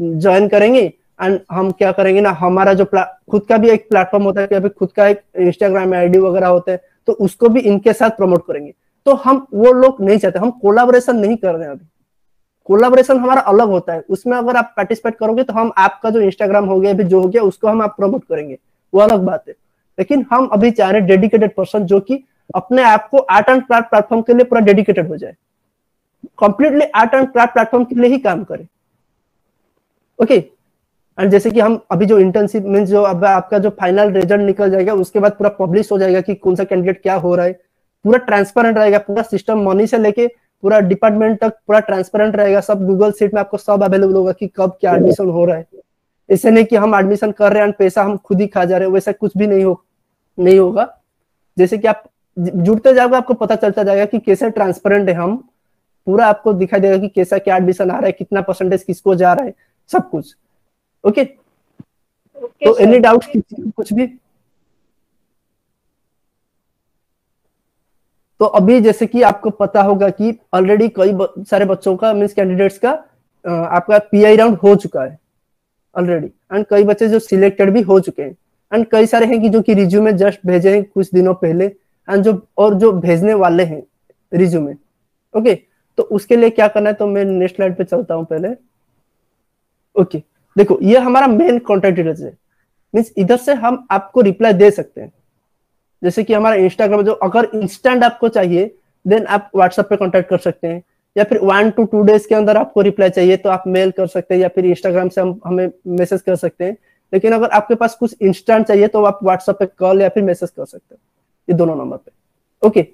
ज्वाइन करेंगे एंड हम क्या करेंगे ना, हमारा जो खुद का भी एक प्लेटफॉर्म होता है कि खुद का एक इंस्टाग्राम आईडी वगैरह होता है तो उसको भी इनके साथ प्रमोट करेंगे। तो हम वो लोग नहीं चाहते, हम कोलाबोरेशन नहीं कर रहे हैं अभी। कोलाबोरेशन हमारा अलग होता है। उसमें अगर आप पार्टिसिपेट करोगे तो हम आपका जो इंस्टाग्राम हो गया जो हो गया, उसको हम आप प्रमोट करेंगे। वो अलग बात है। लेकिन हम अभी चाह रहे डेडिकेटेड पर्सन जो कि अपने आप को आर्ट एंड क्राफ्ट प्लेटफॉर्म के लिए पूरा डेडिकेटेड हो जाए। Completely art and craft platform के लिए ही काम करे। ओके एंड जैसे कि हम अभी जो इंटर्नशिप मीन जो अब आपका जो फाइनल रिज़ल्ट निकल जाएगा, उसके बाद पूरा पब्लिश हो जाएगा कि कौन सा कैंडिडेट क्या हो रहा है। पूरा ट्रांसपेरेंट रहेगा, पूरा सिस्टम मनी से लेके पूरा डिपार्टमेंट तक पूरा ट्रांसपेरेंट रहेगा सब गूगल सीट में आपको सब अवेलेबल होगा कि कब क्या एडमिशन हो रहा है। ऐसे नहीं कि हम एडमिशन कर रहे हैं पैसा हम खुद ही खा जा रहे हैं वैसा कुछ भी नहीं हो नहीं होगा। जैसे कि आप जुड़ते जाओगे आपको पता चलता जाएगा कि कैसे ट्रांसपेरेंट है हम। पूरा आपको दिखाई देगा कि कैसा क्या एडमिशन आ रहा है कितना परसेंटेज किसको जा रहा है सब कुछ। ओके तो एनी डाउट कुछ भी तो अभी जैसे कि आपको पता होगा कि ऑलरेडी कई सारे बच्चों का मीन्स कैंडिडेट्स का आपका पीआई राउंड हो चुका है ऑलरेडी एंड कई बच्चे जो सिलेक्टेड भी हो चुके हैं. एंड कई सारे हैं कि जो कि रिज्यूमे जस्ट भेजे हैं कुछ दिनों पहले. एंड जो, और जो भेजने वाले हैं रिज्यूमे ओके तो उसके लिए क्या करना है? तो मैं नेक्स्ट स्लाइड पे चलता हूँ पहले. ओके देखो, ये हमारा मेन कॉन्टेक्ट डिटेल्स है. मीन्स इधर से हम आपको रिप्लाई दे सकते हैं. जैसे कि हमारा इंस्टाग्राम जो अगर इंस्टेंट आपको चाहिए देन आप व्हाट्सएप पे कांटेक्ट कर सकते हैं। या फिर वन टू टू डेज़ के अंदर आपको रिप्लाई चाहिए तो आप मेल कर सकते हैं या फिर इंस्टाग्राम से हम, हमें मैसेज कर सकते हैं। लेकिन अगर आपके पास कुछ इंस्टेंट चाहिए तो आप व्हाट्सएप पे कॉल या फिर मैसेज कर सकते हैं। ये दोनों नंबर पे। ओके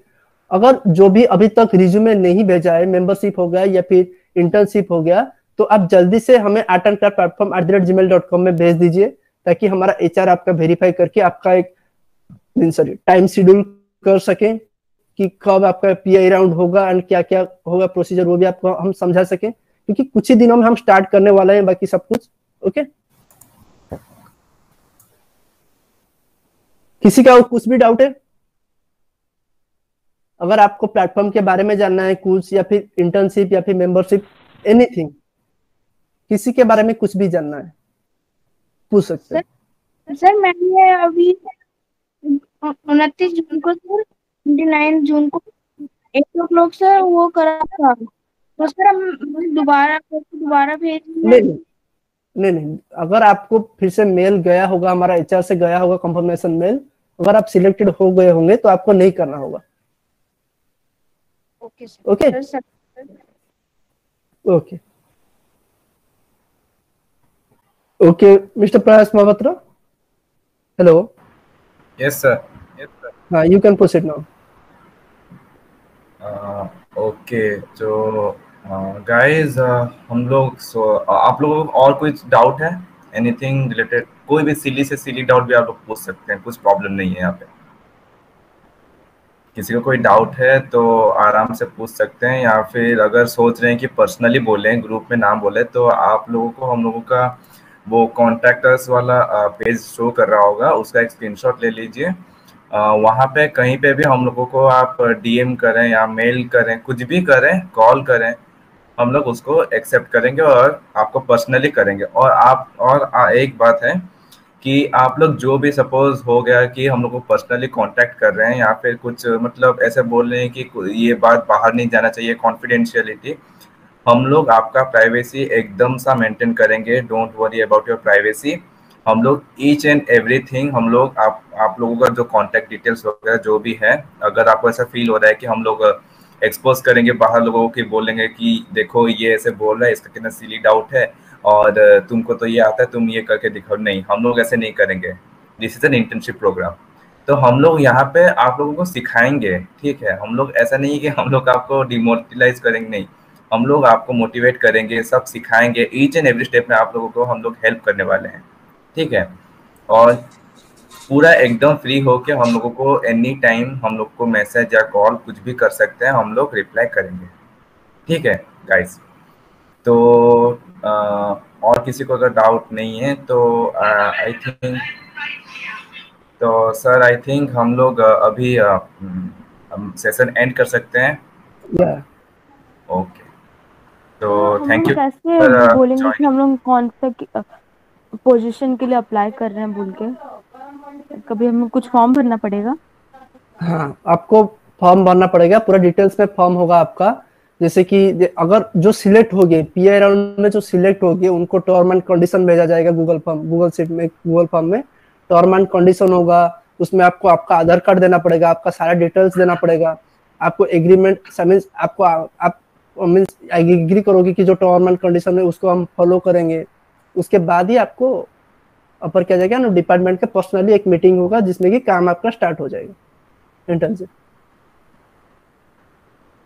अगर जो भी अभी तक रिज्यूमे नहीं भेजा है मेंबरशिप हो गया या फिर इंटर्नशिप हो गया तो आप जल्दी से हमें art and craft platform at the rate gmail dot com में भेज दीजिए, ताकि हमारा एचआर आपका वेरीफाई करके आपका एक सॉरी टाइम शेड्यूल कर सके कि कब आपका पीआई राउंड होगा एंड क्या क्या होगा प्रोसीजर वो भी आपको हम समझा सके। क्योंकि कुछ ही दिनों में हम स्टार्ट करने वाले हैं, बाकी सब कुछ ओके किसी का कुछ भी डाउट है? अगर आपको प्लेटफॉर्म के बारे में जानना है कुछ या फिर इंटर्नशिप या फिर मेंबरशिप एनीथिंग किसी के बारे में कुछ भी जानना है, पूछ सकते हैं। सर, मैंने अभी उनतीस जून को सर ट्वेंटी नाइन जून को एट ओ क्लॉक से वो करा था। तो सर हम दोबारा दोबारा भेज नहीं नहीं नहीं अगर आपको फिर से मेल गया होगा हमारा एचआर से गया होगा कंफर्मेशन मेल अगर आप सिलेक्टेड हो गए होंगे तो आपको नहीं करना होगा। Okay okay? Okay. Okay mister Prayas Mahapatra? Hello? Yes sir हाँ you can proceed now okay तो गाइस हम लोग सो आप लोगों को और कुछ डाउट है? एनीथिंग रिलेटेड कोई भी सिली से सिली डाउट भी आप लोग पूछ सकते हैं, कुछ प्रॉब्लम नहीं है यहाँ पे। किसी को कोई डाउट है तो आराम से पूछ सकते हैं, या फिर अगर सोच रहे हैं कि पर्सनली बोले ग्रुप में नाम बोले तो आप लोगों को, हम लोगों का वो कॉन्टैक्टर्स वाला पेज शो कर रहा होगा, उसका एक स्क्रीनशॉट ले लीजिए। वहाँ पे कहीं पे भी हम लोगों को आप डीएम करें या मेल करें, कुछ भी करें कॉल करें, हम लोग उसको एक्सेप्ट करेंगे और आपको पर्सनली करेंगे। और आप, और एक बात है कि आप लोग जो भी सपोज़ हो गया कि हम लोग को पर्सनली कांटेक्ट कर रहे हैं या फिर कुछ मतलब ऐसे बोल रहे हैं कि ये बात बाहर नहीं जाना चाहिए कॉन्फिडेंशियलिटी हम लोग आपका प्राइवेसी एकदम सा मेंटेन करेंगे। Don't worry about your privacy हम लोग ईच एंड एवरीथिंग हम लोग, आप आप लोगों का जो कांटेक्ट डिटेल्स वगैरह जो भी है, अगर आपको ऐसा फील हो रहा है कि हम लोग एक्सपोज करेंगे, बाहर लोगों को बोलेंगे कि देखो ये ऐसे बोल रहा है, इसका कितना सीली डाउट है, और तुमको तो ये आता है, तुम ये करके दिखाओ। नहीं, हम लोग ऐसे नहीं करेंगे। This is an internship program तो हम लोग यहाँ पे आप लोगों को सिखाएँगे, ठीक है? हम लोग, ऐसा नहीं है कि हम लोग आपको डिमोटिलाइज करेंगे, नहीं। हम लोग आपको मोटिवेट करेंगे, सब सिखाएँगे ईच एंड एवरी स्टेप में आप लोगों को हम लोग हेल्प करने वाले हैं। ठीक है? और पूरा एकदम फ्री होके हम लोगों को एनी टाइम हम लोग को मैसेज या कॉल कुछ भी कर सकते हैं हम लोग रिप्लाई करेंगे। ठीक है गाइस तो आ, और किसी को अगर डाउट नहीं है तो आई थिंक तो सर आई थिंक हम लोग अभी सेशन एंड कर सकते हैं। Yeah. ओके तो थैंक यू कैसे बोलेंगे कि हम लोग कौन सा पोजीशन के लिए अप्लाई कर रहे हैं बोल के। कभी हमें कुछ फॉर्म भरना पड़ेगा? हाँ आपको फॉर्म भरना पड़ेगा। पूरा डिटेल्स में फॉर्म होगा आपका। जैसे कि अगर जो सिलेक्ट हो गए पी आई राउंड में जो सिलेक्ट हो गए उनको टर्म एंड कंडीशन भेजा जाएगा गूगल फॉर्म गूगल सीट में गूगल फॉर्म में। टर्म एंड कंडीशन होगा, उसमें आपको आपका आधार कार्ड देना पड़ेगा, आपका सारा डिटेल्स देना पड़ेगा। आपको एग्रीमेंट मीन्स आपको आप मीन्स एग्री करोगे कि जो टर्म एंड कंडीशन है, उसको हम फॉलो करेंगे। उसके बाद ही आपको अपर किया जाएगा ना डिपार्टमेंट का पर्सनली एक मीटिंग होगा जिसमें कि काम आपका स्टार्ट हो जाएगा इंटर्नशिप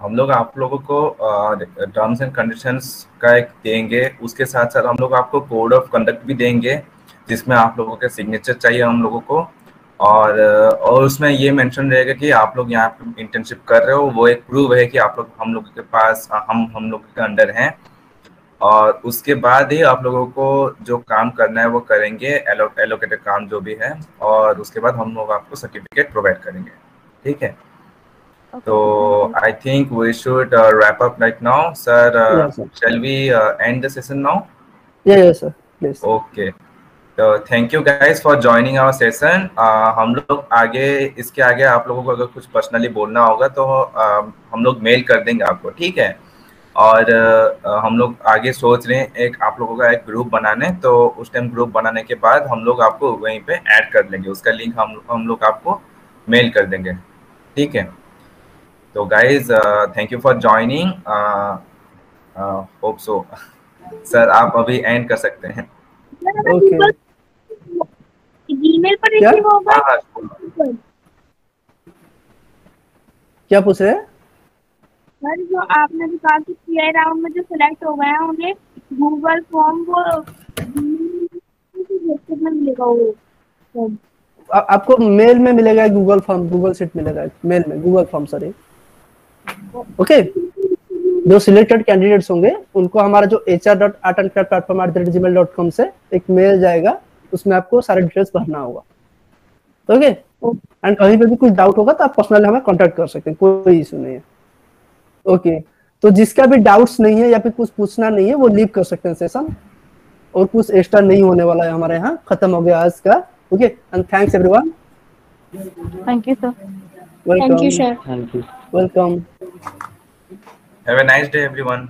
हम लोग आप लोगों को टर्म्स एंड कंडीशंस का एक देंगे, उसके साथ साथ हम लोग आपको कोड ऑफ़ कंडक्ट भी देंगे, जिसमें आप लोगों के सिग्नेचर चाहिए हम लोगों को। और और उसमें ये मेंशन रहेगा कि आप लोग यहाँ पे इंटर्नशिप कर रहे हो, वो एक प्रूव है कि आप लोग, हम लोगों के पास, हम हम लोग के अंडर हैं। और उसके बाद ही आप लोगों को जो काम करना है वो करेंगे एलो, एलोकेटेड काम जो भी है और उसके बाद हम लोग आपको सर्टिफिकेट प्रोवाइड करेंगे। ठीक है? तो I think we should wrap up right now sir shall we end the session now yes sir please okay तो thank you guys for joining our session हम लोग आगे इसके आगे आप लोगों को अगर कुछ पर्सनली बोलना होगा तो uh, हम लोग मेल कर देंगे आपको। ठीक है? और हम लोग आगे सोच रहे हैं एक आप लोगों का एक ग्रुप बनाने तो उस टाइम ग्रुप बनाने के बाद हम लोग आपको वहीं पे ऐड कर लेंगे उसका लिंक हम हम लोग आपको मेल कर देंगे। ठीक है? तो guys thank you for joining hope so sir आप अभी एंड कर सकते हैं। ओके जीमेल पर क्या? रिसीव होगा? हाँ, हाँ, क्या पूछ रहे हैं? सर जो आपने भी कहा कि पीआई राउंड में जो सिलेक्ट हो गए हैं उन्हें गूगल फॉर्म वो में मिलेगा वो आपको मेल में मिलेगा गूगल फॉर्म गूगल सीट मिलेगा मेल में गूगल फॉर्म सॉरी ओके जो सिलेक्टेड कैंडिडेट्स होंगे उनको हमारा जो H R dot art and craft platform at the rate gmail dot com से एक मेल जाएगा उसमें आपको सारे डिटेल्स भरना होगा। ओके एंड कहीं पे भी कुछ डाउट होगा तो आप पर्सनली हमें कांटेक्ट कर सकते हैं कोई इशू नहीं है। ओके तो जिसका भी डाउट्स नहीं है या फिर कुछ पूछना नहीं है वो लीव कर सकते हैं सेशन और कुछ एक्स्ट्रा नहीं होने वाला है हमारे यहाँ। खत्म हो गया आज का। Okay and thanks everyone thank you sir welcome thank you sir thank you welcome have a nice day everyone.